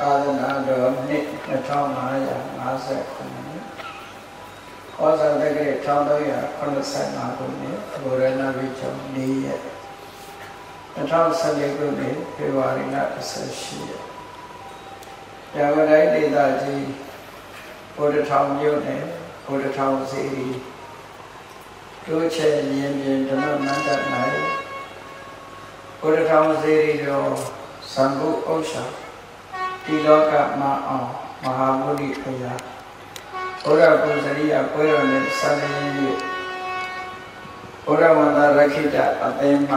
သာသနာတော်နှစ်2559ခုနှစ်ဩဇာတက္ကရာ1385ခုနှစ်ဘုရဏဝိချုံ4ရက်2014ခုနှစ်ဖေဖော်ဝါရီလ18ရက်ရဝတိုင်းဒေသကြီးဘုဒ္ဓထောင်မြို့နယ်ဘုဒ္ဓထောင်စီတို့ချေရင်ပြင်ဓမ္မနန္ဒ၌ဘုဒ္ဓထောင်စီရီတော်သံဃုဥ္စာ ဒီလောကမှာအောင်မဟာမုနိဖယာဘုရားပုဇရိယပွဲတော်နဲ့စံရင်း၍ဘုရားဝန္တာရခိတအသိမှ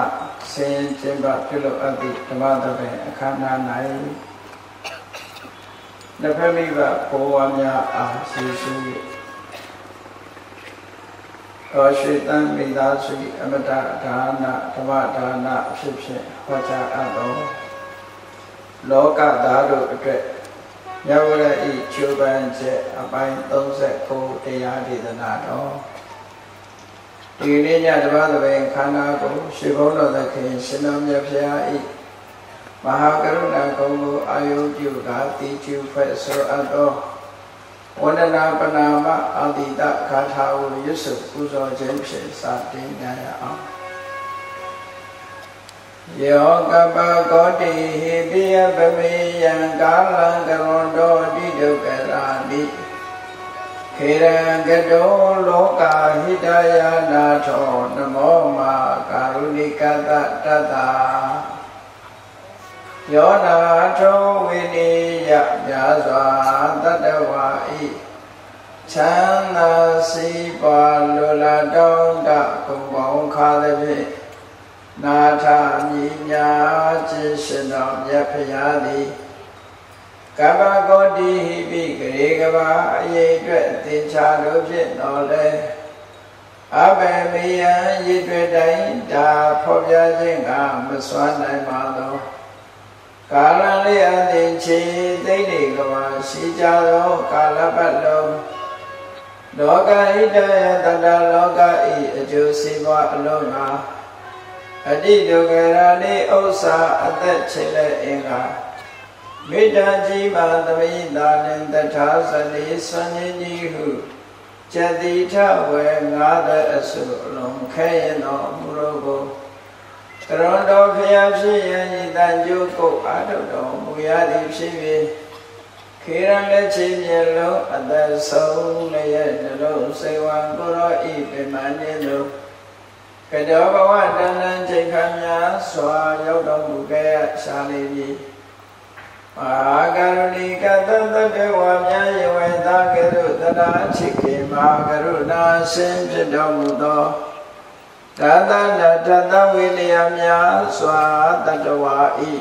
ဆင်းကျင်းပပြုလုပ်အပ်သည့်ဓမ္မသဘင်အခမ်းအနား၌နှစ်ဖက်မိဘဘောဝများအားရှိရှိ၍တော်ရှိတံမိသားစုအမတဒါနဓမ္မဒါနအဖြစ်ဖြင့်ဟောကြားအပ်တော် လောကသားတို့အတွက်မြတ်ဝရဤကျိုးပန်းချက်အပိုင်း39တရားဒေသနာတော်ဒီနေ့ညတပတ်သဘင်ခန္ဓာကိုရှေဘုန်းတော်သခင်ရှင်တော်မြတ်ဖျားဤမဟာကရုဏာကုံကိုအာယုပြုတာတိကျုဖွဲ့ဆိုအပ်သောဝန္ဒနာပနာမအာတိတဂါထာကိုရွတ်ဆိုပူဇော်ခြင်းဖြင့်စတင်ကြရအောင် ယောကပကောတိဟိပိယပမေယံကာလံကရွန်တောတိဒုက္ခရာတိခေရံကတောလောကဟိတယနာထောနမောမာကာရုဏိကတတတ္တာယောနာထောဝိနိယမြာစွာတတ္တဝါဤချမ်းသာစီပါလူလာတောင်းတကုံပေါင်းခါသည်ဖြင့် နာထမြညာခြင်းရှင်တော်မြတ်ဖရာသည်ကပ္ပကောတိဟိပိဂရေကဘာအရေးအတွက်သင်္ချာတို့ဖြင့်တော်လဲအဘယ်မေယံရည်တွေ့တိုင်းဒါဖော်ပြခြင်းကမစွမ်းနိုင်ပါသောကာလလေးအသင်ချေသိနေကဘာရှိကြသောကာလပတ်လုံးလောကဣတယတတလောကဤအကျိုးစီးပွားအလုံးငါ အတိဒုက္ခရာနေဥစ္စာအသက်ချေလက်အင်္ဂါမေတ္တာကြီးပါသမိတာနှင့်တထာဇတိဆွန်ကြီးကြီးဟုကျတိထဝေငါးတဲ့အစုအလုံးခဲရင်တော်မူလို့ကိုကရွန်တော်ဖျားဖြစ်ရန်ဤတန်ကျိုးကိုအာထုတော်မူရသည်ဖြစ်၍ခေရန်လက်ချေမျက်လုံးအသက်ဆုံးလည်းနှလုံးစေဝံကိုရောဤပင်မနေလို့ ကတောဘဝတဏ္ဍချိန်ခါများစွာရောက်တော်မူခဲ့ရရှာလိမ့်မည်မဟာကရုဏီကတတတဝါများယဝေသာကရုတရာချစ်ခေမဟာကရုဏာရှင်ဖြစ်တော်မူသောတသနာတသဝိလျာများစွာတတဝါဤ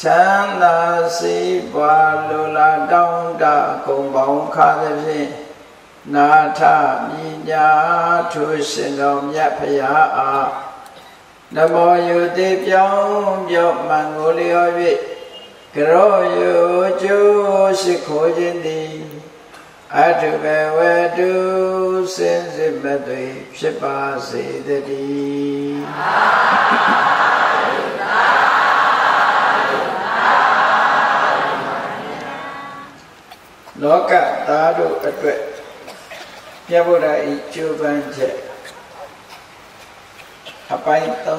ချမ်းသာစီးပွားလိုလားတောင်းတကုံပေါင်းခါသည်ဖြင့် နာထမြညာထုရှင်တော်မြတ်ဖရာအားနမောယုတိပြောင်းပြောမှန်ကိုလျော်၍ကရောယုကျိုးရှိခိုးခြင်းသည်အထုဘဝတုစင်စစ်မသွေဖြစ်ပါစေတည်းလောကသားတို့အတွက် မြတ်ဗုဒ္ဓဤကျိုးပန်းချက်အပိုင်း39ရသော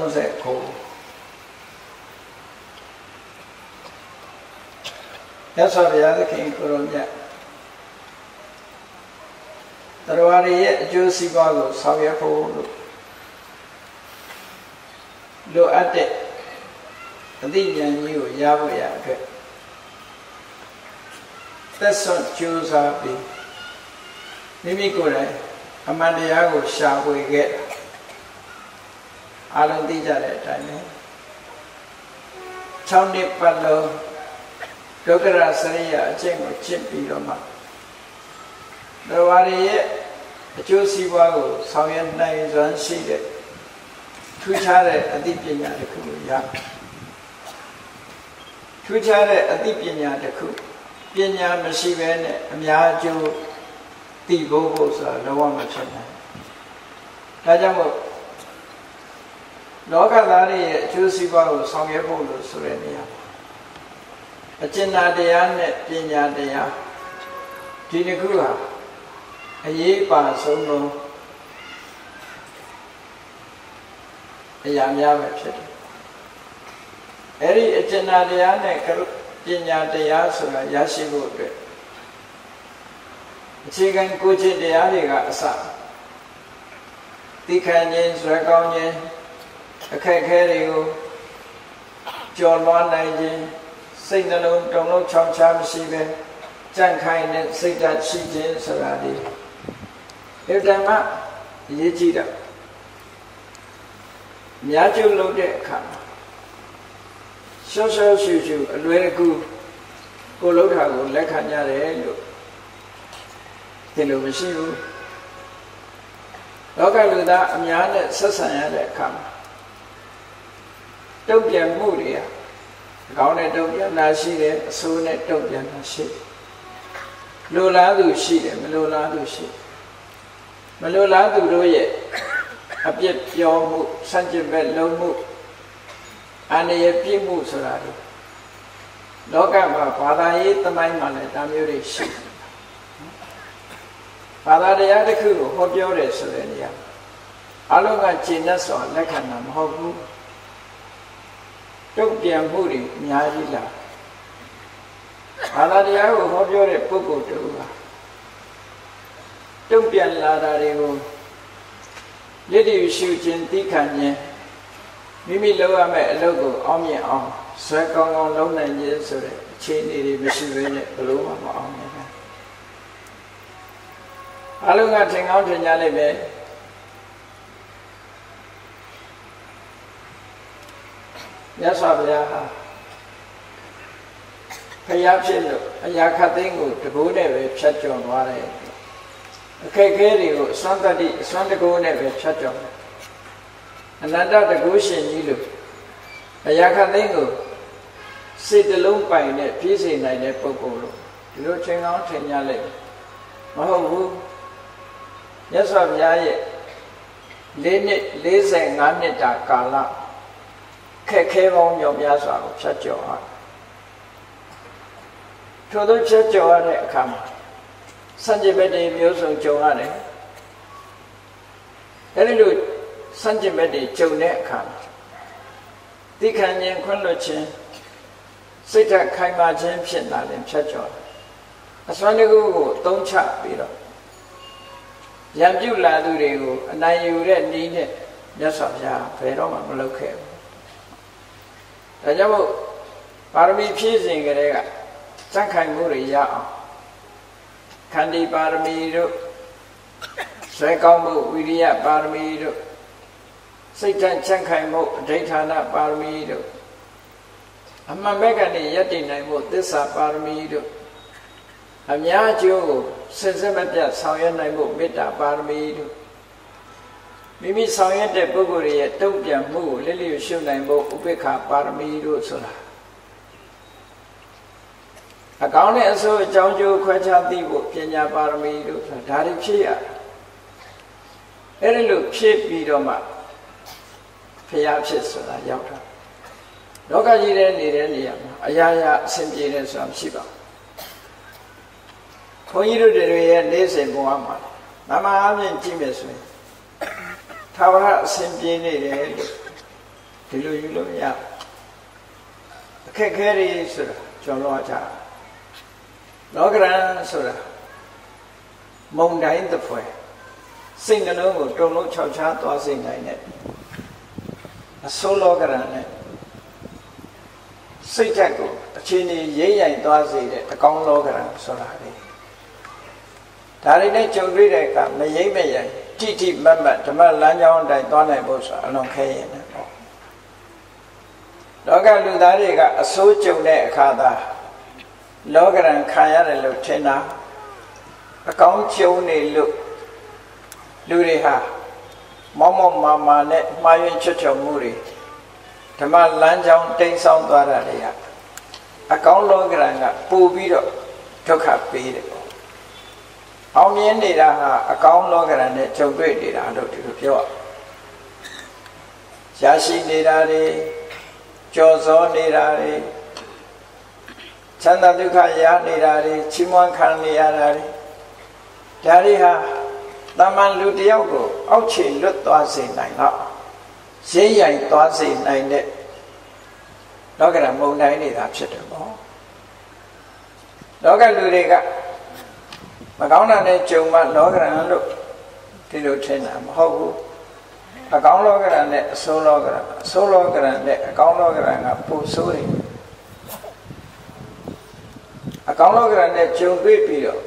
်ဘုရားသခင်ကိုရောမြတ်တရားရရဲ့အကျိုးစီးပွားကိုဆောင်ရွက်ဖို့လို့လိုအပ်တဲ့အသိဉာဏ်ကြီးကိုရဖို့ရအတွက်သက်စွန့်ကြိုးစားပြီး မိမိကိုယ်တိုင်အမှန်တရားကိုရှာဖွေခဲ့အလုံးသိကြတဲ့အတိုင်းပဲ6နှစ်ပတ်လုံးဒုက္ခရစရိယအကျင့်ကိုကျင့်ပြီးတော့မှတော်ရရဲ့အကျိုးစီးပွားကိုဆောင်ရွက်နိုင်စွမ်းရှိတဲ့ထူးခြားတဲ့အသိပညာတစ်ခုကိုရထူးခြားတဲ့အသိပညာတစ်ခုပညာမရှိဘဲနဲ့အများအကျိုး တည်ဖို့ဖို့ဆိုတာလုံးဝမဖြစ်နိုင်ဒါကြောင့်မို့လောကသားတွေရဲ့အကျိုးစီးပွားကိုဆောင်ရွက်ဖို့လို့ဆိုတဲ့နေရာအကျဉ်းတရားနဲ့ပညာတရားဒီတစ်ခုဟာအရေးပါဆုံးသောအရာများပဲဖြစ်တယ်အဲ့ဒီအကျဉ်းတရားနဲ့ပညာတရားဆိုတာရရှိဖို့အတွက် အခြေခံကိုချင်းတရားတွေကအစသိခံခြင်းဇွဲကောင်းခြင်းအခက်အခဲတွေကိုကျော်လွှားနိုင်ခြင်းစိတ်နှလုံးတုန်လှုပ်ချောင်းချမရှိပဲကြန့်ခိုင်တဲ့စိတ်ဓာတ်ရှိခြင်းဆိုတာဒီအတ္တမအရေးကြီးတာများကျုပ်လုပ်တဲ့အခါရှော့ရှော့ရှူရှူအလွယ်ကူကိုလှုပ်တာကိုလက်ခံကြတယ်လို့ ဒီလိုမရှိဘူးလောကလူသားအများနဲ့ဆက်ဆံရတဲ့အခါမှာတုံ့ပြန်မှုတွေဟာအကောင်းနဲ့တုံ့ပြန်တာရှိတယ်အဆိုးနဲ့တုံ့ပြန်တာရှိတယ်လိုလားသူရှိတယ်မလိုလားသူရှိမလိုလားသူတို့ရဲ့အပြစ်ပြောမှုစัจ jin ဘက်လုံးမှုအန္တရာယ်ပြည့်မှုဆိုတာလေလောကမှာဘာသာရေးသမိုင်းမှာလည်းဒါမျိုးတွေရှိ ဘာသာတရားတစ်ခုကိုဟောပြောတယ်ဆိုတဲ့နေရာအလုံးကကျင့်တတ်စွာလက်ခံတာမဟုတ်ဘူးတုတ်ပြန်မှုတွေအများကြီးလာဘာသာတရားကိုဟောပြောတဲ့ပုဂ္ဂိုလ်တူပါတုတ်ပြန်လာတာတွေကိုလက်တည်ရှုခြင်းသိခံခြင်းမိမိလုပ်ရမယ့်အလုပ်ကိုအောင်မြင်အောင်ဇွဲကောင်းကောင်းလုပ်နိုင်ခြင်းဆိုတဲ့အခြေအနေတွေမရှိဘဲနဲ့ဘလို့မှမအောင်မြင်ဘူး အလုံးကထင်ကောင်းထင်ကြလိမ့်မယ်မြတ်စွာဘုရားဟာဖျားဖြစ်လို့အရာခတ်သိမ်းကိုတကိုးနဲ့ပဲဖြတ်ကျော်သွားတယ်အခက်ခဲတွေကိုအစွမ်းတတ္တိအစွမ်းတကိုးနဲ့ပဲဖြတ်ကျော်တယ်အနန္တတကုရှင်ကြီးလို့အရာခသိန်းကိုစိတ်တလုံးပိုင်နဲ့ပြည့်စုံနိုင်တဲ့ပုဂ္ဂိုလ်လို့ဒီလိုချိန်ကောင်းထင်ကြလိုက်မဟုတ်ဘူး မြတ်စွာဘုရားရဲ့၄နှစ်45နှစ်တာကာလခက်ခဲပေါင်းမြောက်များစွာကိုဖြတ်ကျော်အောင်ထို့သောဖြတ်ကျော်ရတဲ့အခါမှာစัจ jin ဘက်တွေမျိုးစုံကြုံရတယ်အဲဒီလိုစัจ jin ဘက်တွေကြုံတဲ့အခါသိခံခြင်းခွင့်လွှတ်ခြင်းစိတ်ဓာတ်ခိုင်မာခြင်းဖြစ်လာရင်ဖြတ်ကျော်တယ်အစွမ်းတကူကိုသုံးချပြီးတော့ ရံပြုတ်လာသူတွေကိုအနိုင်ယူတဲ့နည်းနဲ့မြတ်စွာဘုရားဘယ်တော့မှမလုပ်ခဲ့ဘူး။ဒါကြောင့်မို့ပါရမီဖြည့်စဉ်ကလေးကစံခိုင်မှုတွေရအောင်ခန္တီပါရမီတို့ဆွဲကောင်းမှုဝိရိယပါရမီတို့စိတ်ဓာတ်ချမ်းခိုင်မှုအဋ္ဌာဏပါရမီတို့အမှန်ဘက်ကနေယက်တည်နိုင်မှုသစ္စာပါရမီတို့ အများအကျိုးကိုစစ်စစ်မပြတ်ဆောင်ရွက်နိုင်မှုမေတ္တာပါရမီတို့မိမိဆောင်ရွက်တဲ့ပုဂ္ဂိုလ်ရဲ့တုံ့ပြန်မှုကိုလက်လျှို့ရှုနိုင်ဖို့ဥပေက္ခပါရမီတို့ဆိုတာအကောင်းနဲ့အဆိုးအကြောင်းကျိုးခွဲခြားသိဖို့ပညာပါရမီတို့ဆိုတာဒါတွေဖြည့်ရအဲ့ဒီလိုဖြည့်ပြီးတော့မှဖျားဖြစ်ဆိုတာရောက်တာလောကကြီးထဲနေတဲ့နေရာမှာအရာရာအဆင်ပြေတယ်ဆိုတာမရှိပါဘူး ဘုန်းကြီးတို့တွေရဲ့နေ့စဉ်ဘဝမှာမမအားဖြင့်ကြည့်မယ်ဆိုရင်သာဝရအဆင်ပြေနေတယ်လို့ဒီလိုယူလို့မရအခက်ခဲတွေဆိုတာကျော်လွှားကြလောကရန်ဆိုတာမုံတိုင်းတစ်ဖွဲစိတ်နှလုံးကိုတုံလုံးခြောက်ခြားသွားစေနိုင်တဲ့အဆိုးလောကရန်နဲ့စိတ်ဓာတ်ကိုအခြေအနေရိမ့်ရိုင်သွားစေတဲ့အကောင်းလောကရန်ဆိုတာလေ ဒါတွေနဲ့ကြုံတွေ့တဲ့အခါမရိမ့်မရိုင်တိတိမတ်မတ်ဓမ္မလမ်းကြောင်းအတိုင်းသွားနိုင်ဖို့ဆိုတာအလွန်ခဲရင်တယ်ပေါ့လောကလူသားတွေကအဆိုးကြုံတဲ့အခါသာလောကရန်ခံရတယ်လို့ထင်တာအကောင်းကျုံနေလို့လူတွေဟာမောက်မောက်မာမာနဲ့မှားယွင်းချွတ်ချော်မှုတွေဓမ္မလမ်းကြောင်းတိမ်ဆောင်းသွားတာတွေကအကောင်းလောကရန်ကပို့ပြီးတော့ဒုက္ခပေးတယ်ပေါ့ အောင်မြင်နေတာဟာအကောင်းလောကရန်နဲ့ကြုံတွေ့နေတာလို့ဒီလိုပြောရရှိနေတာတွေကြော်စောနေတာတွေချမ်းသာဒုက္ခရနေတာတွေချီးမွမ်းခံနေရတာတွေဒါတွေဟာတမန်လူတယောက်ကိုအောက်ခြေလွတ်သွားစေနိုင်တော့ရင်းရိုင်သွားစေနိုင်တဲ့လောကရမုံတိုင်းနေတာဖြစ်တယ်ပေါ့လောကလူတွေက မကောင်းတာနဲ့ကြုံမှလောကရန်လို့ဒီလိုထင်တာမဟုတ်ဘူးအကောင်းလောကရန်နဲ့အဆိုးလောကရန်အဆိုးလောကရန်နဲ့အကောင်းလောကရန်ကပိုဆိုးတယ်အကောင်းလောကရန်နဲ့ကြုံတွေ့ပြီးတော့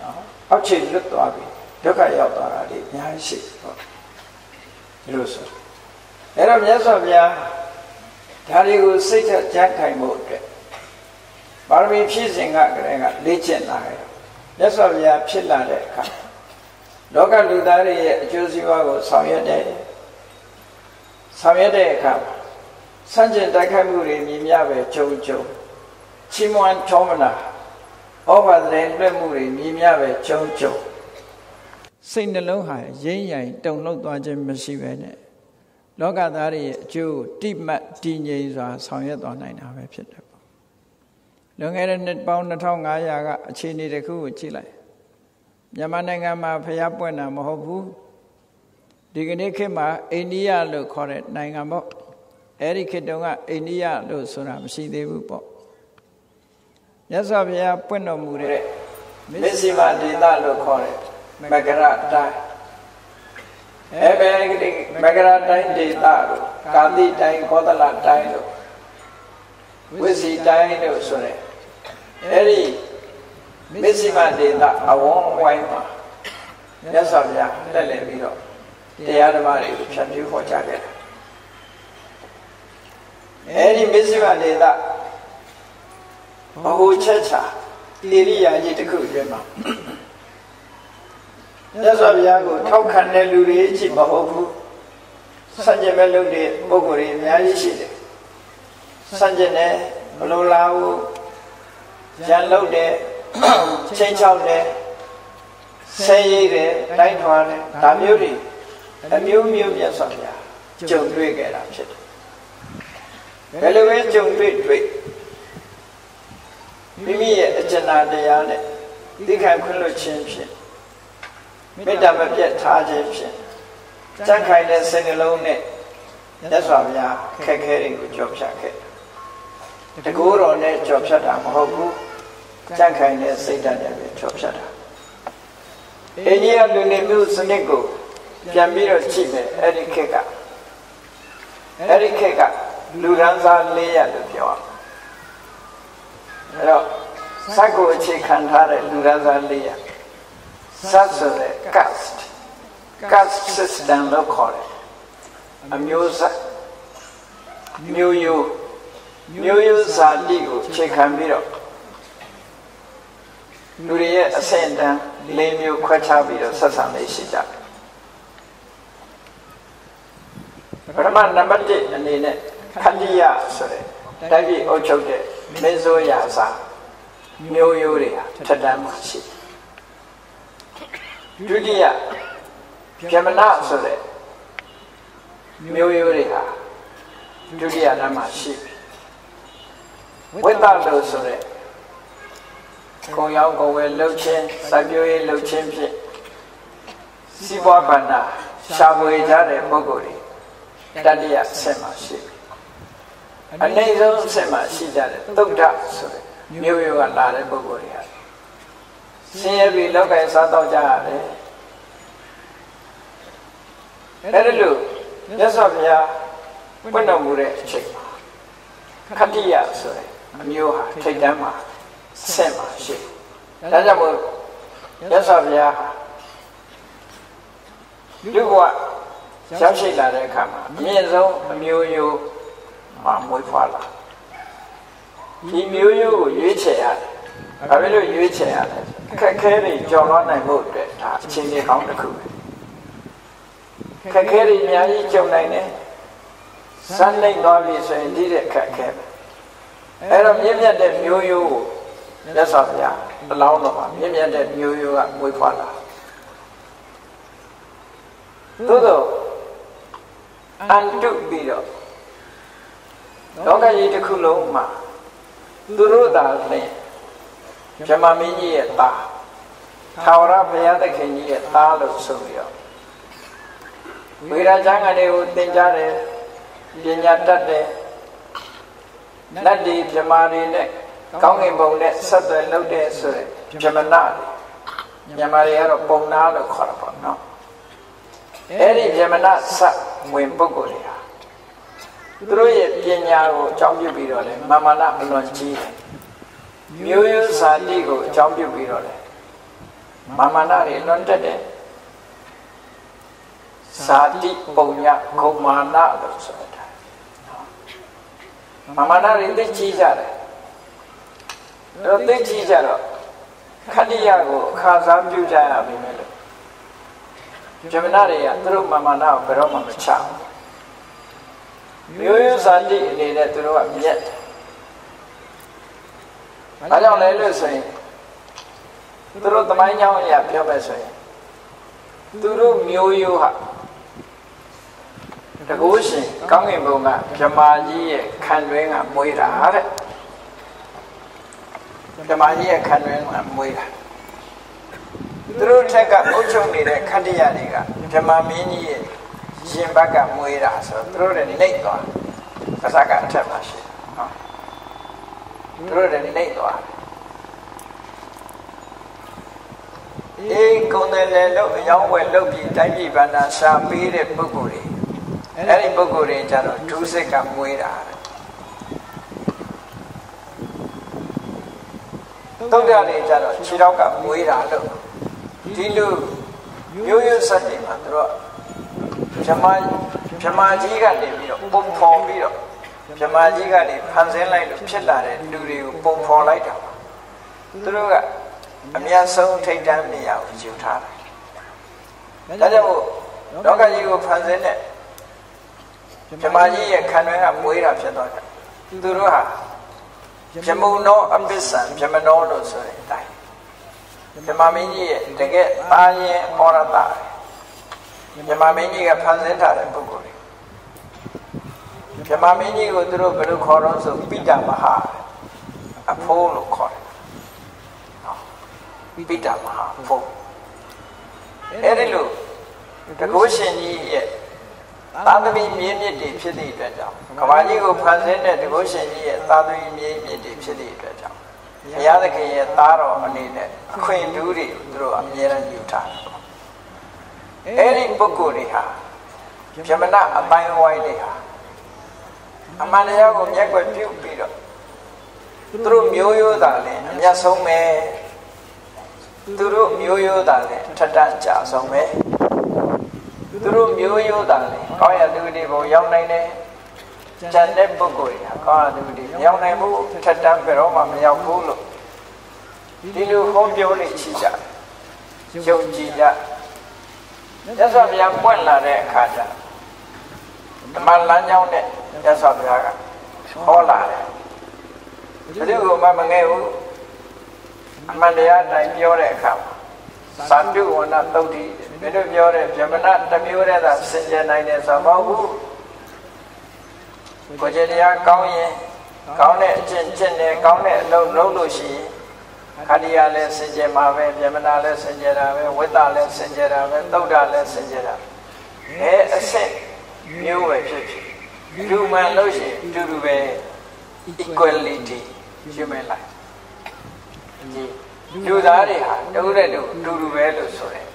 နော်အောက်ခြေလွတ်သွားပြီဒုက္ခရောက်သွားတာဒီအများကြီးရှိဟုတ်ဒီလိုဆိုအဲ့တော့မြတ်စွာဘုရားဒါတွေကိုစိတ်ထကြမ်းခိုင်ဖို့အတွက်ပါရမီဖြည့်စဉ်ကကလေးကလေ့ကျင့်လာတယ် မြတ်စွာဘုရားဖြစ်လာတဲ့အခါလောကလူသားတွေရဲ့အကျိုးစီးပွားကိုဆောင်ရွက်တယ်ဆောင်ရွက်တဲ့အခါစံကျင်တိုက်ခိုက်မှုတွေမြင်မြပဲကြုံကြုံချီးမွမ်းထောမနာဩဘာတဲ့လွှဲမှုတွေမြင်မြပဲကြုံကြုံစိတ်နှလုံးဟာရင်းရိုင်တုန်လှုပ်သွားခြင်းမရှိပဲနဲ့လောကသားတွေရဲ့အကျိုးတိမတ်တည်ငြိမ်စွာဆောင်ရွက်သွားနိုင်တာပဲဖြစ်တယ်ပေါ့ လွန်ခဲ့တဲ့နှစ်ပေါင်း2500ကအခြေအနေတစ်ခုကိုကြည့်လိုက်မြန်မာနိုင်ငံမှာဖျားပွင့်တာမဟုတ်ဘူးဒီကနေ့ခေတ်မှာအိန္ဒိယလို့ခေါ်တဲ့နိုင်ငံပေါ့အဲ့ဒီခေတ်တုန်းကအိန္ဒိယလို့ဆိုတာမရှိသေးဘူးပေါ့မြတ်စွာဘုရားပွင့်တော်မူတဲ့မစ္စည်းမဒေသလို့ခေါ်တဲ့မကရတိုင်းအဲဘယ်မကရတိုင်းဒေသလို့ကာတိတိုင်းကောသလတိုင်းလို့ဝိစီတိုင်းလို့ဆိုတဲ့ အဲ့ဒီမစ္စည်းမဒေသအဝန်းဝိုင်းမှာမြတ်စွာဘုရားလက်လည်ပြီးတော့တရားဓမ္မတွေကိုဖြန့်ဖြူးဟောကြားခဲ့တယ်အဲ့ဒီမစ္စည်းမဒေသဘဟုချက်ချာတိရိယာကြီးတစ်ခုအတွင်းမှာမြတ်စွာဘုရားကိုထောက်ခံတဲ့လူတွေအချိမဟုတ်ဘူးစัจ jin မဲ့လုပ်တဲ့ပုဂ္ဂိုလ်တွေအများကြီးရှိတယ်စัจ jin နဲ့ဘလို့လာဘူး ရန်လုပ်တယ်ချင်းချောက်တယ်ဆဲရည်တယ်တိုင်းထွားတယ်ဒါမျိုးတွေအမျိုးမျိုးမြတ်စွာဘုရားကြုံတွေ့ခဲ့တာဖြစ်တယ်ဘယ်လိုပဲကြုံတွေ့တွေ့မိမိရဲ့အကျဉ်းတရားနဲ့သိခံခွင့်လွှတ်ခြင်းဖြင့်မေတ္တာမပြတ်ထားခြင်းဖြင့်ကြံ့ခိုင်တဲ့စိတ်နှလုံးနဲ့မြတ်စွာဘုရားခက်ခဲတွေကိုကြော်ဖြတ်ခဲ့တကူတော်နဲ့ကြော်ဖြတ်တာမဟုတ်ဘူး ကြံ့ခိုင်တဲ့စိတ်ဓာတ်နဲ့ပဲကြော်ဖြတ်တာအိန္ဒိယလူနေမျိုးစနစ်ကိုပြန်ပြီးတော့ကြည့်မယ်အဲ့ဒီခေတ်ကအဲ့ဒီခေတ်ကလူရန်စား၄ရလို့ပြောအောင်အဲ့တော့စက်ကိုအခြေခံထားတဲ့လူရန်စား၄ရစက်ဆိုတဲ့ cast cast system လို့ခေါ်တယ်အမျိုးစက်မျိုးရိုးမျိုးရိုးစာတိကိုအခြေခံပြီးတော့ လူတွေရဲ့အဆင့်တန်း၄မျိုးခွဲခြားပြီးတော့ဆက်ဆံလေးရှိကြတယ်ပထမနံပါတ်1အနေနဲ့ခန္တီယဆိုတဲ့တိုက်ပြည်အုပ်ချုပ်တဲ့မေဇိုရာစာမျိုးရိုးတွေဟာထက်တန်းမှာရှိဒုတိယပြမနာဆိုတဲ့မျိုးရိုးတွေဟာဒုတိယနံမှာရှိပြီဝိတ္တလို့ဆိုတဲ့ ကိုယ်ရောက်ကိုယ်ဝယ်လှုပ်ခြင်းစိုက်ပျိုးရေးလှုပ်ခြင်းဖြင့်စီးပွားဗန္ဒရှာဖွေကြတဲ့ပုဂ္ဂိုလ်တွေတတိယဆက်မှာရှိပြီအနေဆုံးဆက်မှာရှိကြတဲ့သုဒ္ဓဆိုတဲ့မျိုးရိုးကလာတဲ့ပုဂ္ဂိုလ်တွေဟာဆင်းရဲပြီးလောကီစားတော့ကြရတယ်အဲ့ဒါလို့မြတ်စွာဘုရားပွင့်တော်မူတဲ့အချိန်မှာခတ္တိယဆိုတဲ့အမျိုးဟာထိတ်တန်းမှာ ဆက်မှာရှိဒါကြောင့်မို့မြတ်စွာဘုရားလူဘဝရောက်ရှိလာတဲ့အခါမှာအမြင့်ဆုံးအမျိုးရိုးမှာမွေးဖွားလာဒီမျိုးရိုးကိုရွေးချယ်ရတယ်။ဘာဖြစ်လို့ရွေးချယ်ရလဲ။ခက်ခဲတွေကြော်လွှားနိုင်ဖို့အတွက်ဒါအချင်းချင်းကောင်းတစ်ခုပဲ။ခက်ခဲတွေအများကြီးကြုံနိုင်တယ်။စမ်းလိုက်သွားပြီဆိုရင်ဒီတဲ့ခက်ခဲပဲ။အဲ့တော့မြင့်မြတ်တဲ့မျိုးရိုးကို လက်ဆောင်ပြအလောင်းတော်မှာမြင့်မြတ်တဲ့မျိုးရိုးကမွေးဖွားလာ။သို့တော့အန်တုပြီးတော့လောကကြီးတစ်ခုလုံးမှာသူတို့သာနဲ့ဗြဟ္မာမင်းကြီးရဲ့သားသာဝရဘုရားသခင်ကြီးရဲ့သားလို့ဆိုပြီးတော့ဝိရာချမ်းကနေကိုသင်ကြားတယ်ပညာတတ်တယ်နတ်ဒီဗြဟ္မာတွေနဲ့ ကောင်းကင်ဘုံနဲ့ဆက်သွယ်လုပ်တဲ့ဆိုရယ်ဗြဟ္မဏမြန်မာတွေကတော့ပုံနာလို့ခေါ်တာပေါ့နော်အဲ့ဒီဗြဟ္မဏဆက်ဝင်ပုဂ္ဂိုလ်တွေဟာသူတို့ရဲ့ပညာကိုအကြောင်းပြုပြီးတော့လေမာမနာအလွန်ကြီးတယ်မျိုးရိုးစာတိကိုအကြောင်းပြုပြီးတော့လေမာမနာတွေလွန်တက်တယ်စာတိပုံညဂုံမာနလို့ဆိုတာမာမနာတွေသိကြီးကြတယ် တော့သိကြီးကြတော့ခန္တီယကိုအခါစားပြုကြရပြီမဲ့လို့ဇမနာတွေကသူတို့မာမနာကိုဘယ်တော့မှမချဘူးမျိုးရိုးစာတိအနေနဲ့သူတို့ကမြက်တယ်။ဒါကြောင့်လဲလို့ဆိုရင်သူတို့သမိုင်းကြောင်းအရာပြောမယ်ဆိုရင်သူတို့မျိုးရိုးဟာတကူရှင်ကောင်းကင်ဘုံကဗြဟ္မာကြီးရဲ့ခံတွင်းကမွေးတာတဲ့ ဗြဟ္မာကြီးရဲ့ခံတွင်းကမွေးတာသူတို့ထက်ကအုပ်ချုပ်နေတဲ့ခတ္တရတွေကဗြဟ္မာမင်းကြီးရဲ့ရှင်ဘက်ကမွေးတာဆိုတော့သူတို့တွေနှိမ့်သွားကစားကအထက်မှာရှိနော်သူတို့တွေနှိမ့်သွားအေးကုံတယ်လေလို့အယောင်းဝယ်လုပ်ပြီးတိုင်းပြည်ဗန္တာရှာပေးတဲ့ပုဂ္ဂိုလ်တွေအဲ့ဒီပုဂ္ဂိုလ်တွေကြတော့ဒုစိတ်ကမွေးတာတု တ်ရတွေကြတော့ခြေထောက်ကမွေးတာလို့ဒီလိုမျိုးရိုးစက်တွေမှာသူတို့ဗြဟ္မာဗြဟ္မာကြီးကနေပြီးတော့ပုံဖော်ပြီးတော့ဗြဟ္မာကြီးကနေဖန်ဆင်းလိုက်လို့ဖြစ်လာတဲ့လူတွေကိုပုံဖော်လိုက်တာပါသူတို့ကအများဆုံးထိတ်တန့်နေရကိုယူထားတယ်ဒါကြောင့်လောကကြီးကိုဖန်ဆင်းတဲ့ဗြဟ္မာကြီးရဲ့ခံတွင်းကမွေးတာဖြစ်တော့တယ်သူတို့ဟာ ဗြမုံနောအပစ္စံဗြမနောလို့ဆိုတဲ့အတိုင်းဗြဟ္မာမင်းကြီးရဲ့တကယ်သားရင်ဩရတဗြဟ္မာမင်းကြီးကဖန်ဆင်းထားတဲ့ပုဂ္ဂိုလ်တွေဗြဟ္မာမင်းကြီးကိုသူတို့ဘယ်လိုခေါ်တော့ဆိုပိတမဟာအဖိုးလို့ခေါ်တယ်ပိတမဟာအဖိုးအဲ့ဒီလိုတကုရှင်ကြီးရဲ့ သာသမီမြင်းမြစ်တွေဖြစ်သည့်အတွက်ကြောင့်ကဘာကြီးကိုဖန်ဆင်းတဲ့တကုရှင်ကြီးရဲ့သာသမီမြင်းမြစ်တွေဖြစ်သည့်အတွက်ကြောင့်ဘုရားသခင်ရဲ့သားတော်အနေနဲ့အခွင့်အရေးတွေသူတို့အမြဲတမ်းယူထားတယ်အဲ့ဒီပုဂ္ဂိုလ်တွေဟာဗြဟ္မဏအပိုင်းဝိုင်းတွေဟာအမှန်တရားကိုမျက်ကွယ်ပြုပြီးတော့သူတို့မျိုးရိုးသားလည်းအမျက်ဆုံးပဲသူတို့မျိုးရိုးသားလည်းထက်တန့်ကြဆုံးပဲ သူတို့မျိုးရိုးသားလည်းကောင်းရသူတွေဘုံရောက်နိုင်တယ်ကျန်တဲ့ပုဂ္ဂိုလ်တွေဟာကောင်းရသူတွေမရောက်နိုင်ဘူးထက်တန့်ဘယ်တော့မှမရောက်ဘူးလို့ဒီလိုဟောပြောနေရှိကြယုံကြည်ကြမြတ်စွာဘုရားပွင့်လာတဲ့အခါကျဓမ္မလမ်းကြောင်းနဲ့မြတ်စွာဘုရားကဟောလာတယ်ဘယ်သူကမှမငဲ့ဘူးအမှန်တရားတိုင်းပြောတဲ့အခါမှာသံတုဝဏသုတ်တိ ဘယ်လိုပြောတဲ့ဗြဟ္မဏတစ်မျိုးတည်းသာစင်ကြယ်နိုင်တယ်ဆိုတော့မဟုတ်ဘူးကိုယ်ကျတရားကောင်းရင်ကောင်းတဲ့အကျင့်ကျင့်တယ်ကောင်းတဲ့အလုပ်လုပ်လို့ရှိရင်ခန္ဒီယာလည်းစင်ကြယ်မှာပဲဗြဟ္မဏလည်းစင်ကြယ်တာပဲဝိတ္တလည်းစင်ကြယ်တာပဲသုဒ္ဓလည်းစင်ကြယ်တာအဲအဆင့်မျိုးပဲဖြစ်ဖြစ်လူမှန်လို့ရှိရင်တူတူပဲ equality human life ဒီလူသားတွေဟာတူတဲ့တူတူတူပဲလို့ဆိုတယ်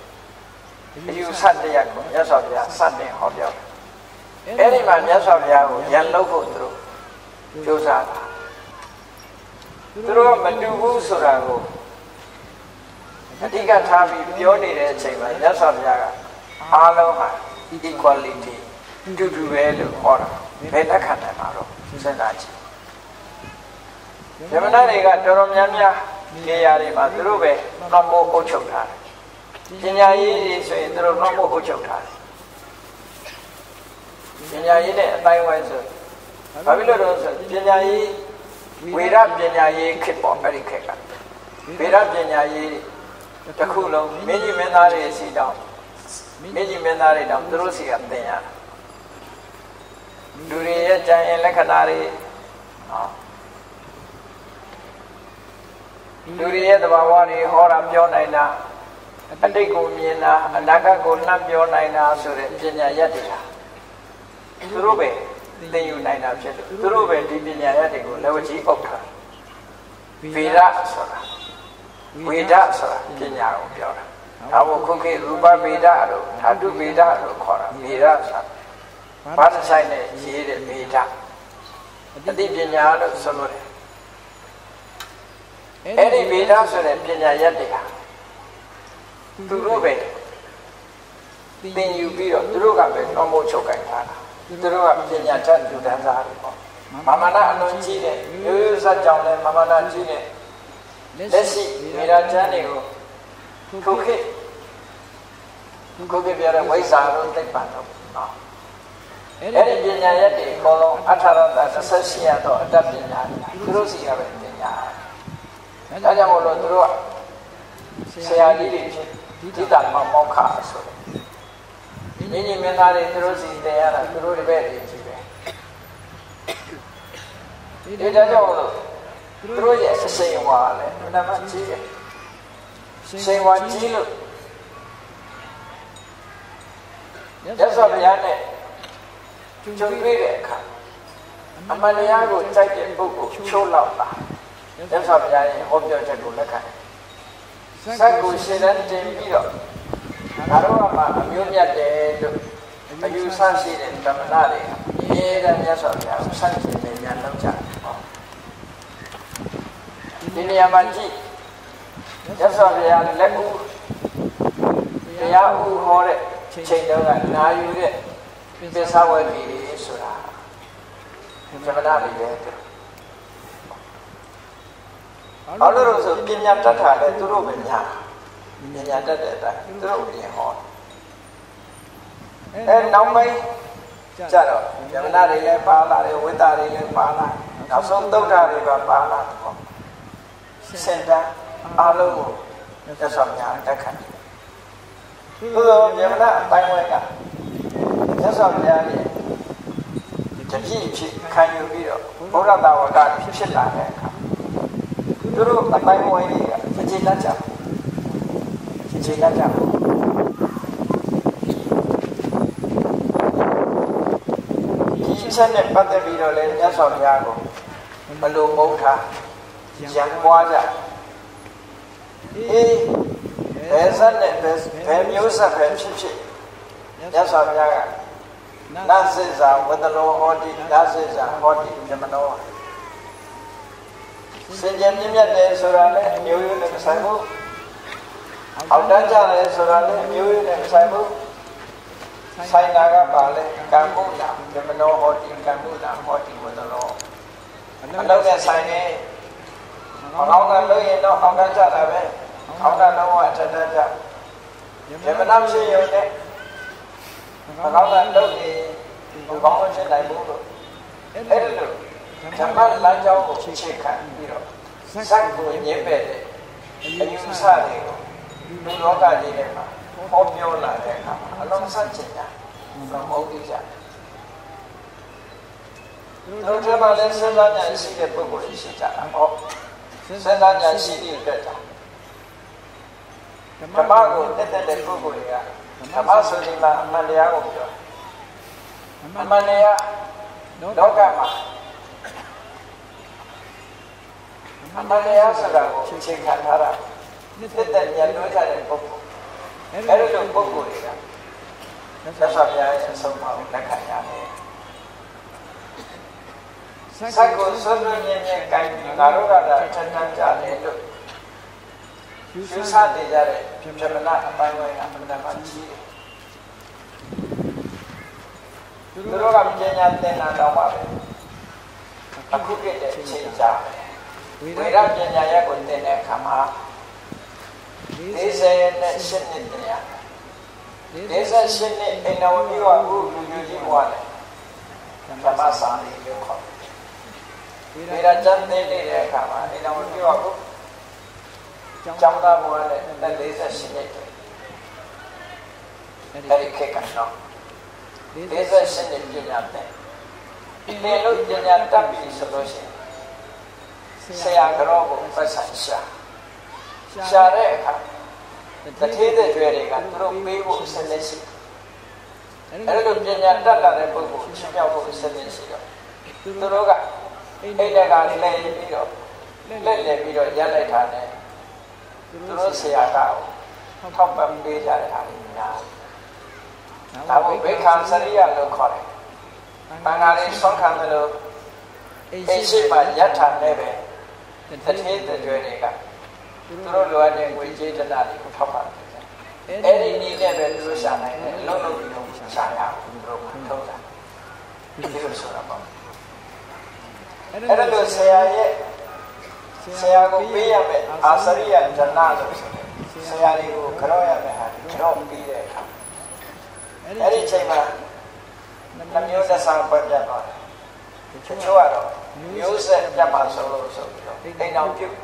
အယူဆတရားကိုမြတ်စွာဘုရားစတင်ဟောပြောတယ်အဲ့ဒီမှာမြတ်စွာဘုရားကိုရန်လုပ်ဖို့သူတို့ကြိုးစားတာသူတို့မတူဘူးဆိုတာကိုအဓိကထားပြီးပြောနေတဲ့အချိန်မှာမြတ်စွာဘုရားကအားလုံးဟာ equality တူတူပဲလို့ဟောတာဘယ်လက်ခံနိုင်မှာတော့စဉ်းစားကြည့်ဓမ္မနာတွေကတော်တော်များများနေရာတွေမှာသူတို့ပဲနှောက်မို့အုပ်ချုပ်ထားတယ် ပညာရေးတွေဆိုရင်သူတို့နှောက်မို့အုပ်ချုပ်ထားတယ်ပညာရေးနဲ့အတိုင်းဝိုင်းဆိုဘာဖြစ်လို့လဲဆိုပညာရေးဝေရပညာရေးခေတ်ပေါ့အဲ့ဒီခေတ်ကဝေရပညာရေးတစ်ခုလုံးမင်းကြီးမင်းသားတွေစီတောင်းမင်းကြီးမင်းသားတွေတောင်းသူတို့စီကသင်ရတာလူတွေရဲ့ကြံရင်လက္ခဏာတွေဟောလူတွေရဲ့သဘာဝတွေဟောတာပြောနိုင်တာ အတိတ်ကိုမြင်တာအနာဂတ်ကိုနှံ့ပြောနိုင်တာဆိုတဲ့ပညာရက်တွေဟာသူတို့ပဲသင်ယူနိုင်တာဖြစ်တယ်သူတို့ပဲဒီပညာရက်တွေကိုလက်ဝကြီးပုတ်တာဗေဒဆိုတာဝေဒဆိုတာပညာကိုပြောတာဒါမို့ခုခေတ်ရူပဗေဒတို့ဓာတုဗေဒလို့ခေါ်တာဗေဒဆိုတာဘာသာဆိုင်နဲ့ရေးတဲ့ဗေဒအသိပညာလို့ဆိုလို့တယ်အဲ့ဒီဗေဒဆိုတဲ့ပညာရက်တွေဟာ သူတို့ပဲသင်ယူပြီးတော့သူတို့ကပဲတော်မို့ချုပ်ကင်ထားတာသူတို့ကပညာတတ်လူတန်းစားတွေပေါ့မမနာအလွန်ကြီးတဲ့ရိုးရိုးစကြောင့်လည်းမမနာကြီးတဲ့လက်ရှိဗေဒကျမ်းတွေကိုခုခေတ်ခုခေတ်ပြတဲ့ဝိဇ္ဇာတို့သိပ္ပံတို့နော်အဲ့ဒီပညာရက်တွေအကုန်လုံးအထာရတ38ရတော့အတတ်ပညာသူတို့စီကပဲပညာဒါကြောင့်မို့လို့သူတို့ကဆရာကြီးတွေဖြစ် ဒီတာမမောက်ခါဆိုတယ်ညီညီမင်းသားတွေသူတို့စီတင်ရတာသူတို့တပည့်တွေကြီးပဲဒီဒါကြောင့်လို့သူတို့ရဲ့အစိမ်ဝါလည်းမနမကြီးတယ်စိမ်ဝါကြီးလို့ရသော်ဘုရားနဲ့ကြုံတွေ့တဲ့အခါအမှန်တရားကိုကြိုက်တဲ့ပုဂ္ဂိုလ်ချိုးလောက်တာရသော်ဘုရားရဲ့ဟောပြောချက်ကိုလက်ခံ စက်ကိုရှင်းတဲ့တင်ပြီးတော့ငါတို့ကမှအမျိုးမြတ်တယ်လို့အယူဆရှိတဲ့ဓမ္မနာတွေအမြဲတမ်းမြတ်စွာဘုရားကိုဆန့်ကျင်နေကြလောက်ကြတယ်ဟောဒီနေရာမှာကြည့်မြတ်စွာဘုရားလက်ကူတရားဥဟောတဲ့ချိန်တုန်းကနာယူတဲ့ပစ္စဝဂီတွေဆိုတာဓမ္မနာတွေပဲ ဘာလို့လဲဆိုပညာတတ်တာလေသူတို့ပဲညာပညာတတ်တဲ့အတိုင်းသူတို့ပြင်ဟောအဲနောက်ပိုင်းကြတော့ဓမ္မနာတွေလည်းပါလာတယ်ဝိတ္တတွေလည်းပါလာနောက်ဆုံးသုဒ္ဓတွေပါပါလာတော့စင်တာအလုံးကိုသက်ဆောင်ညာတက်ခတ်တယ်သို့သောဓမ္မနာအတိုင်းဝဲကသက်ဆောင်ညာရဲ့တပြည့်ဖြစ်ခံယူပြီးတော့ဘုရားတာဝကဖြစ်လာတဲ့အခါ သူတို့အတိုင်းဝဲတွေကအခြေတတ်ကြအခြေတတ်ကြဒီချက်နဲ့ပတ်သက်ပြီးတော့လည်းမြတ်စွာဘုရားကိုဘလို့မုန်းထားရံပွားကြအေးဘယ်ဆက်နဲ့ဘယ်မျိုးဆက်ပဲဖြစ်ဖြစ်မြတ်စွာဘုရားကနတ်စိစာဝတလောဟောတိနတ်စိစာဟောတိဓမ္မနော စင်ကြယ်မြင့်မြတ်တယ်ဆိုတာလည်းအမျိုးမျိုးနဲ့ဆိုင်ဖို့အောက်တန်းကြတယ်ဆိုတာလည်းအမျိုးမျိုးနဲ့ဆိုင် ဖို့ဆိုင်နာကပါလဲကံမှုတာဓမ္မနောဟောတိကံမှုတာဟောတိဝတလောအလုံးနဲ့ဆိုင်နေအကောင်းကလို့ရင်တော့အောက်တန်းကြတာပဲအောက်တန်းတော့အထက်တန်းကြဓမ္မနာရှိရုံနဲ့အကောင်းကလို့ရင်ဘုကောင်းဖြစ်နိုင်ဘူးလို့အဲ့ဒါလို့ဓမ္မလမ်းကြောင်းကိုခြေခံပြီးတော့စက်ကိုညင်းပဲ့တဲ့အယူဆတွေကိုလူလောကကြီးထဲမှာဟောပြောလာတဲ့အခါမှာအလုံးစက်ချင်တာမဟုတ်သေးကြဘူးတို့ကမှလည်းစဉ်းစားဉာဏ်ရှိတဲ့ပုဂ္ဂိုလ်ရှိကြတာဟောစဉ်းစားဉာဏ်ရှိတဲ့အတွက်ကြောင့်ဓမ္မကိုတက်တဲ့ပုဂ္ဂိုလ်တွေကဓမ္မဆိုဒီမှာအမှန်တရားကိုပြောအမှန်တရားလောကမှာ အမှန်တရားဆိုတာကိုချိန်ခံထားတာတက်တဲ့ဉာဏ်လွှဲကြတဲ့ပုဂ္ဂိုလ်အဲ့ဒီလိုပုဂ္ဂိုလ်တွေကသက်သာပြရဲ့အဆုံးအမကိုလက်ခံရတယ်စိုက်ကိုဆွမ်းမြင်မြင်ကိုင်းငါတို့ကသာထထကြတယ်လို့ယူဆနေကြတဲ့ပြမနာအပိုင်းပိုင်းအမှန်တမ်းကြီးတယ်သူတို့ကပညာသင်တာတော့ပါပဲအခုပြည့်တဲ့ချိန်ကြ ဝိရပညာရဲ့ကိုသင်တဲ့အခါမှာ40နဲ့7နှစ်တရား48နှစ်အိန္ဒဝတိဝအခုလူကြီးကြီးဘွားတယ်ဓမ္မစာလေးလို့ခေါ်ဝိရကျမ်းသိတဲ့အခါမှာအိန္ဒဝတိဝအခုကျောင်းသားဘွားနဲ့48နှစ်အဲ့ဒီခေတ်ကတော့48နှစ်ပညာတဲ့ဒီလိုပညာတတ်ပြီဆိုလို့ရှိရင် ဆရာကတော့ကိုပတ်ဆိုင်ရှာရှာတဲ့အခါတထေးတဲ့ကျွဲတွေကသူတို့ပေးဖို့အစနစ်ရှိအဲ့လိုပညာတတ်လာတဲ့ပုဂ္ဂိုလ်ချင်းမြောက်ဖို့အစနစ်ရှိတော့သူတို့ကအိတ်တက်ကလည်းပြီးတော့လက်လက်ပြီးတော့ရက်လိုက်တာနဲ့သူတို့ဆရာကထောက်ပံ့ပေးကြတဲ့ဟာတွေများဒါဘုဘေခံစရိယလို့ခေါ်တယ်။ဘာသာရေးဆွမ်းခံတယ်လို့အိရှိမှယထာနဲ့ပဲ တထေးတကြွယ်တွေကသူတို့လိုအပ်တဲ့ငွေကြေးတနာတွေကိုထောက်ပံ့တယ်။အဲ့ဒီနည်းနဲ့ပဲသူတို့ရှာနိုင်တယ်။လုံးလုံးပြီးတော့ရှာရအောင်သူတို့ကထုံးတာ။ဒီလိုဆိုတာပေါ့။အဲ့ဒါလို့ဆရာရဲ့ဆရာကိုပေးရမယ်အာစရိယဇနာလို့ဆိုတယ်။ဆရာတွေကိုကြောက်ရမယ်ဟာကြောက်ပြီးတဲ့အခါအဲ့ဒီအချိန်မှာနှမျိုးသက်ဆောင်ပတ်ပြတ်သွားတယ်။ချို့ကတော့ မျိုးဆက်ပြတ်ပါဆိုလို့ဆိုပြီးတော့အိမ်အောင်ပြုတ်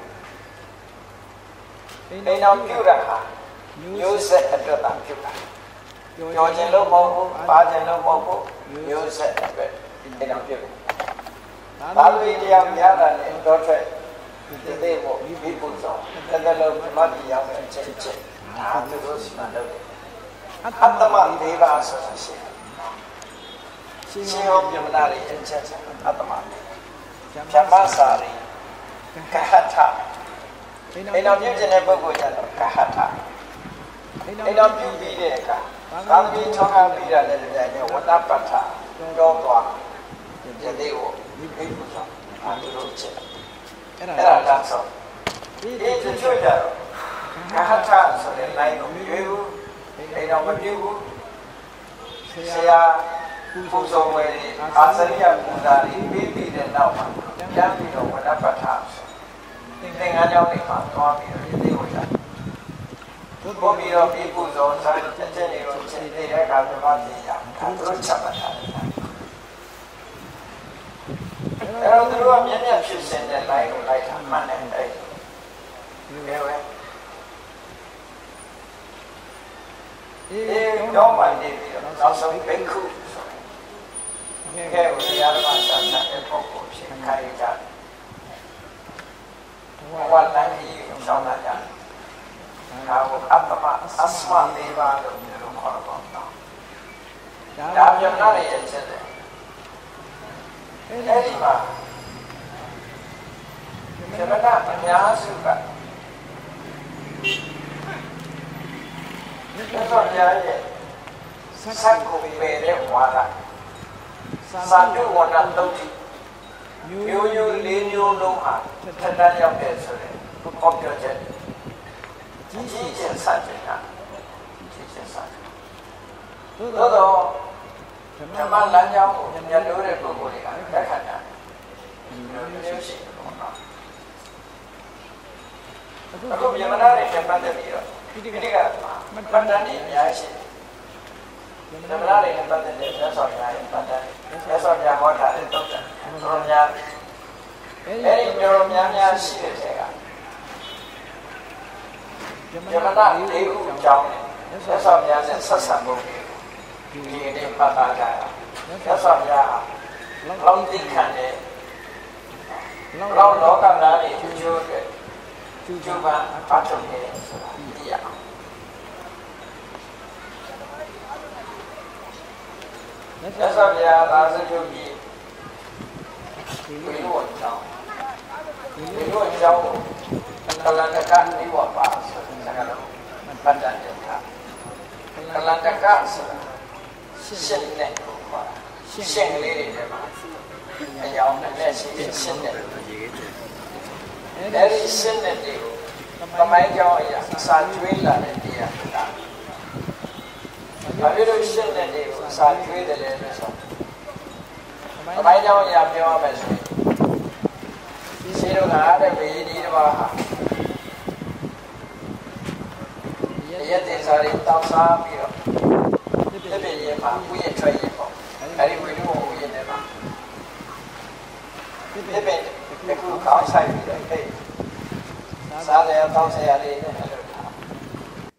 အိမ်အောင်ပြုတ်တာဟာမျိုးဆက်အတွက်တာပြုတ်တာပြောခြင်းလို့မဟုတ်ဘူးပါခြင်းလို့မဟုတ်ဘူးမျိုးဆက်အတွက်အိမ်အောင်ပြုတ်သာလူတရားများတာနဲ့တော့ထွက်ဒီသေးဖို့ဒီပုဇောတကယ်လို့မတ်တရားနဲ့ချက်ချက်ဒါသူတို့စီမံလုပ်တယ်အတ္တမဒေဝဆိုတာရှိတယ်ရှင်ဟောပြမနာရဲ့အချက်ချက်အတ္တမ ဖြမ္မစာရိကဟထအိမ်တော်ပြုခြင်းတဲ့ပုဂ္ဂိုလ်ကြတော့ကဟထအိမ်တော်ပြုပြီးတဲ့အခါသာမီထောင်းကားပြီးတာလည်းလည်းဝတ္တပဋ္ဌာကြောသွားယသိကိုဘိက္ခုဆောင်အာသူတို့ချက်အဲ့ဒါဒါဆိုဒီဒီချို့ကြတော့ကဟထဆိုတဲ့ line ကိုမရွေးဘူးအိမ်တော်မပြုဘူးဆရာ ပူဇော်ဝယ်အာစရိယပူဇာတွေပြီးပြီးတဲ့နောက်မှာပြန်ပြီးတော့ဝဏ္ဏပဋ္ဌာသင်္ကန်းကြောင်းတွေမှာသွားပြီးတော့ဒီကိုရတယ်ဘုပြီးတော့ပြီးပူဇော်စားတဲ့ချက်တွေကိုချက်တဲ့အခါကျမှသိရတာသူတို့ချက်မှတ်တာအဲ့တော့သူတို့ကမျက်မျက်ဖြစ်စဉ်နဲ့လိုက်ကိုလိုက်တာမှန်တယ်အဲ့ဒီပဲအေးတော့မှနေပြီးတော့နောက်ဆုံးဘိက္ခု ဆိုတယ်ကဲဘုရားဓမ္မစာနာတဲ့ပုဂ္ဂိုလ်ဖြစ်ခိုင်းကြတယ်ဘဝတန်ကြီးကိုရှောင်းလာကြတယ်ဒါကိုအတ္တမအစမလေးပါလို့ပြောလို့ခေါ်တော့တာဒါပြန်လာရဲ့ချက်တယ်အဲ့ဒီမှာဇမနာအများစုကမြတ်စွာဘုရားရဲ့စက္ကုပေတဲ့ဝါဒ သာဓုဝဏတုတ်တိမျိုးမျိုးလေးမျိုးလုံးဟာထက်တန်းရောက်တဲ့ဆိုတဲ့ကောပြောချက်ကြီးကြီးကျယ်စတဲ့ကကြီးကျယ်စတဲ့သို့တော့ဓမ္မလမ်းကြောင်းကိုညှိလို့တဲ့ပုဂ္ဂိုလ်တွေကလက်ခံတာမျိုးရှိတယ်ပေါ့နော်အခုမြန်မာနိုင်ငံပတ်သက်ပြီးတော့ဒီဒီကမတန်တန်နေအများရှိ တယ်ဓမ္မရာတွေနဲ့ပတ်သက်တဲ့ဆက်ဆောင်များပတ်သက်ဆက်ဆောင်များဟောတာတဲ့တုတ်တယ်တော်များအဲဒီမျိုးများများရှိတဲ့တဲ့ကယမနာလေးခုအကြောင်းနဲ့ဆက်ဆောင်များနဲ့ဆက်ဆံဖို့ဒီနေ့ပတ်သားကြတာဆက်ဆောင်များလောင်းသိခံတဲ့လောင်းလောကသားတွေကျိုးကျိုးအတွက်ကျိုးကျိုးပါအထုံးနေဆိုတာသိရအောင် မြတ်စွာဘုရားသာသနာ့ကြီးဝိရောအကြောင်းဝိရောအကြောင်းကလန္တကနေဝပါဆိုတာကလည်းပဋ္ဌာန်းတဲ့အခါကလန္တကဆိုတာရှင်းတဲ့ခေါ်တာရှင်းကလေးတွေထဲမှာအကြောင်းနဲ့ရှင်းရှင်းတဲ့အဲဒီရှင်းတဲ့တွေကိုသမိုင်းကြောင်းအရာစာကျွေးလာတဲ့တရားက ဘာဖြစ်လို့ရှင်းတဲ့တွေကိုစာကျွေးတယ်လဲဆိုတော့သမိုင်းကြောင်းအရာပြောရမယ်ဆိုရင်ရှင်းတော့ကတဲ့ဘေးဒီတစ်ပါးဟာရက်တင်စားတွေတောက်စားပြီးတော့ပြပြရင်မှာဥယျာဉ်ထွက်ရင်ပေါ့အဲဒီဝိနည်းဥယျာဉ်ထဲမှာပြပြတခုကောင်းဆိုင်ပြီးတော့ဟဲ့စားတယ်တောက်ဆရာလေးနဲ့အဲ့လိုထား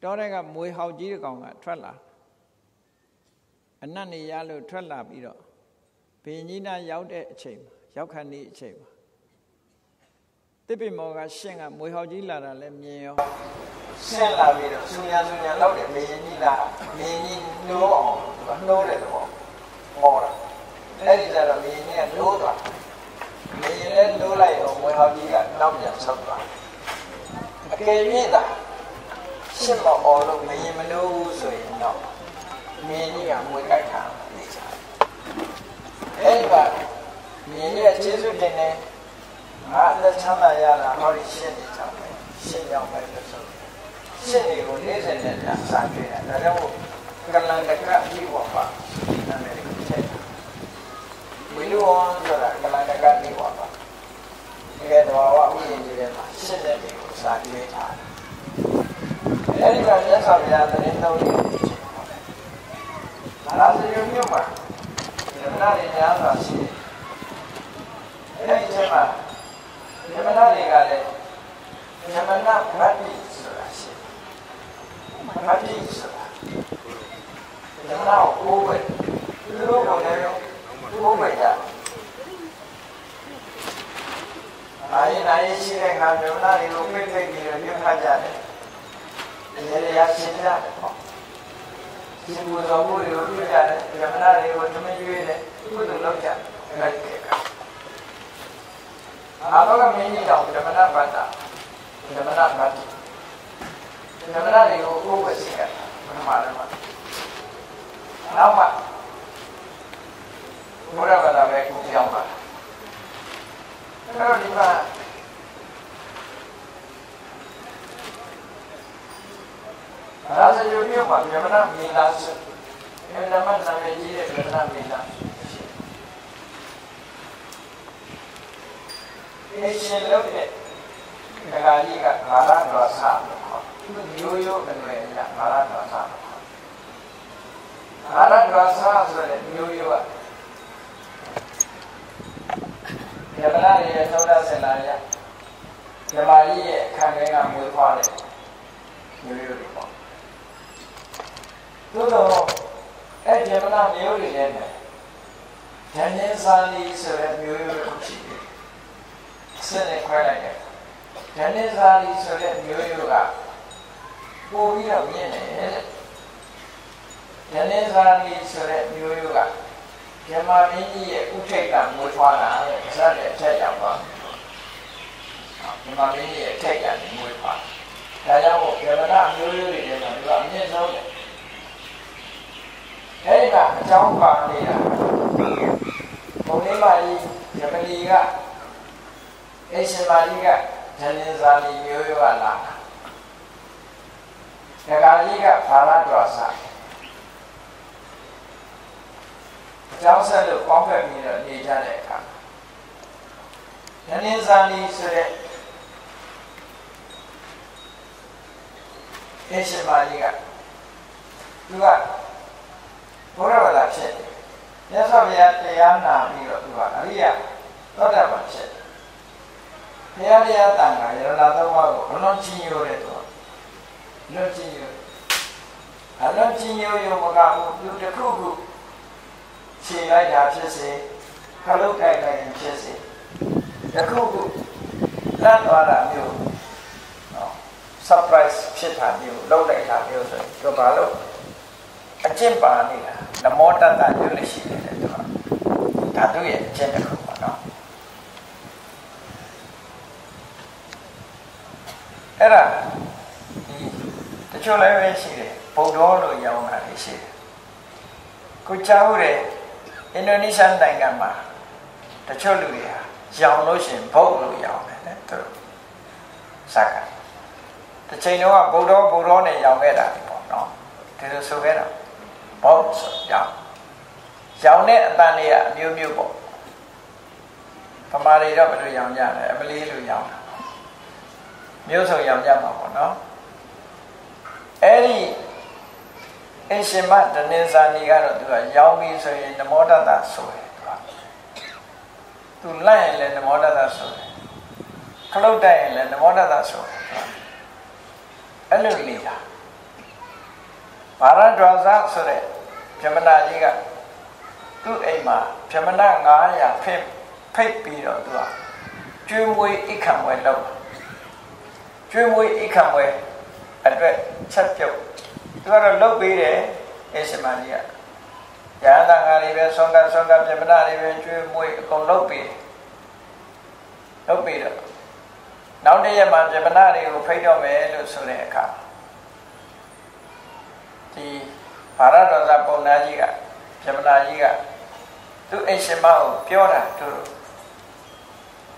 တော့တဲ့ကမွေဟောက်ကြီးတကောင်ကထွက်လာ အနတ်နေရလို့ထွက်လာပြီးတော့ဘင်းကြီးနာရောက်တဲ့အချိန်မှာရောက်ခဏီအချိန်မှာတတစ်ပိမောကရှင့်ကမွေဟောက်ကြီးလာတာလည်းမြင်ရောရှင့်လာပြီးတော့ဆူညာဆူညာလောက်တယ်မင်းကြီးလာမင်းကြီးနှိုးအောင်နှိုးတယ်တော့ဟောတာအဲ့ဒီကြတော့မင်းကြီးကနှိုးသွားမင်းကြီးလည်းနှိုးလိုက်တော့မွေဟောက်ကြီးကနောက်ပြန်ဆုတ်သွားအကယ်၍သာရှင့်မအောင်လို့မရင်မနှိုးဘူးဆိုရင်တော့ မင်းကြီးကမွေကြိုက်တာနေချာအဲ့ဒီကမင်းကြီးကကျေးဇူးတင်တယ်ငါလက်ချမ်းသာရတာဟောဒီရှင်းနေကြတယ်ရှင်းရောက်မယ်လို့ဆိုရှင်းတွေကိုနေ့စဉ်နဲ့စာတွေ့တာဒါကြောင့်ကလန်တကပြီးဝပါနာမည်ကိုထည့်ဝိလောဆိုတာကလန်တကပြီးဝပါဒီကတော့ဝဥယျာဉ်ကြီးထဲမှာရှင်းတဲ့တွေကိုစာတွေ့ထားတယ်အဲဒီကမြတ်စွာဘုရားသတင်းတော်ကြီးဒါ လာစီရုံမြို့မှာဒီမနာရညာသာရှိတယ်အဲဒီအချိန်မှာဓမ္မနာတွေကလည်းဓမ္မနာဗတ္တိဆိုတာရှိဗတ္တိဆိုတာဓမ္မနာကိုပဲသူတို့ကလည်းကိုပဲရအာရင်အာရင်ရှိတဲ့ခါဓမ္မနာတွေကိုဖိတ်ဖိတ်ပြီးတော့ပြုခတ်ကြတယ်ဒီလေရရှင်းကြတယ်ပေါ့ ဒီဘူတော်မှုတွေကိုပြုကြတယ်ဓမ္မနာတွေကိုသမီးရွေးတယ်ကုသိုလ်လုပ်ကြတယ်အဲ့ဒီကအာလောကမင်းကြီးတော်ဓမ္မနာဗတ္တဓမ္မနာဗတ္တိဓမ္မနာတွေကိုကိုယ်ပဲသိရတာပထမလည်းမှာနောက်မှဘုရားဗလာပဲကိုပြောင်းပါအဲ့တော့ဒီမှာ ရာဇယုမြို့မှာဓမ္မနာမီလာဆိုဓမ္မနာမည်ကြီးတဲ့ဓမ္မနာမီလာအရှင်လို့တဲ့ဒကာကြီးကငါရတော်ဆာလို့ခေါ်မျိုးရိုးအနွယ်ရငါရတော်ဆာငါရတော်ဆာဆိုတဲ့မျိုးရိုးကယမနာရဲ့သောတာဆင်လာရယမကြီးရဲ့ခံခဲကမွေးဖွားတဲ့မျိုးရိုးတွေပေါ့ သို့တော့အဲ့ယမနာမျိုးတွေလည်းနဲ့ဉာဏ်ဉာဏ်စာလီဆိုတဲ့မျိုးရိုးတစ်ခုရှိတယ်စနဲ့ခွဲလိုက်တယ်။ဓနိဇာလီဆိုတဲ့မျိုးရိုးကပို့ပြီးတော့မြင်တယ်တဲ့။ဓနိဇာလီဆိုတဲ့မျိုးရိုးကဓမ္မမင်းကြီးရဲ့ဥထိတ်ကမွေးဖွားတာတဲ့။ဇတ်တဲ့အထက်ရောက်သွားတယ်။ဓမ္မမင်းကြီးရဲ့အထက်ကမွေးဖွား။ဒါကြောင့်မို့ဓမ္မနာမျိုးရိုးတွေထဲမှာသူကအမြင့်ဆုံးတယ်။ အဲဒီကအကြောင်းပါနေတာဘုံလေးမကြီးဓမ္မလီကအိရှင်မာကြီးကဇန်နဇာလီမျိုးရောလာတာဒကာကြီးကဘာလာတော်ဆာအကြောင်းဆက်လို့ပေါင်းဖက်ပြီးတော့နေကြတဲ့အခါဇန်နဇာလီဆိုတဲ့အိရှင်မာကြီးကသူက ဘုရားဗလာဖြစ်တယ်မြတ်စွာဘုရားတရားနာပြီးတော့သူကအရိယသောတာပန်ဖြစ်တယ်ဘုရားတရားတန်ခါရဏသုံးပါးကိုဘလုံးချင်းရိုးတဲ့သူလွတ်ချင်းရိုးအလုံးချင်းရိုးရုံမကဘူးသူတစ်ခုခုခြေလိုက်တာဖြစ်စေခလုတ်တိုက်လိုက်ရင်ဖြစ်စေတစ်ခုခုလတ်သွားတာမျိုးနော် surprise ဖြစ်တာမျိုးလုပ်လိုက်တာမျိုးဆိုရင်သူဘာလို့အကျင့်ပါနေတာ နမောတတ္တမျိုးလေးရှိတယ်သူကဒါသူရဲ့အကျင့်တစ်ခုပါနော်အဲ့ဒါဒီတချို့လည်းပဲရှိတယ်ဗုဒ္ဓလို့ရောင်းတာလည်းရှိတယ်ကိုကြားဟုတ်တဲ့အင်ဒိုနီးရှားနိုင်ငံမှာတချို့လူတွေဟာရောင်းလို့ရှိရင်ဘုတ်လို့ရောင်းတယ်သူတို့စကားတစ်ချိန်တော့ဗုဒ္ဓဗုဒ္ဓနဲ့ရောင်းခဲ့တာပေါ့နော်ဒီလိုဆိုခဲ့တာ ဘုတ်ဆိုရောင်းရောင်းတဲ့အတန်တွေကအမျိုးမျိုးပေါ့ဗမာတွေတော့ဘယ်လိုရောင်းကြလဲအမလေးလိုရောင်းတာမျိုးစုံရောင်ကြမှာပေါ့နော်အဲ့ဒီအရှင်မတနင်္ဇာနီကတော့သူကရောင်းပြီးဆိုရင်နမောတတဆိုတယ်သူကသူလိုက်ရင်လည်းနမောတတဆိုတယ်ခလုတ်တိုက်ရင်လည်းနမောတတဆိုတယ်သူကအဲ့လိုနေတာဘာရဒွာဇဆိုတဲ့ ဗြဟ္မဏကြီးကသူ့အိမ်မှာဗြဟ္မဏ900ဖိတ်ဖိတ်ပြီးတော့သူကကျွေးမွေးအိခံဝဲလောက်ကျွေးမွေးအိခံဝဲအတွက်ချက်ပြုတ်သူကတော့လုတ်ပေးတယ်အေရှမန်ကြီးကရဟန္တာငါတွေပဲဆွမ်းကဆွမ်းကပြမနာတွေပဲကျွေးမွေးအကုန်လုတ်ပေးတယ်လုတ်ပေးတော့နောက်တည့်ရက်မှာပြမနာတွေကိုဖိတ်တော့မယ်လို့ဆိုတဲ့အခါဒီ ဘာရတော်သာပုံနာကြီးကပြမနာကြီးကသူအိရှင်မကိုပြောတာသူ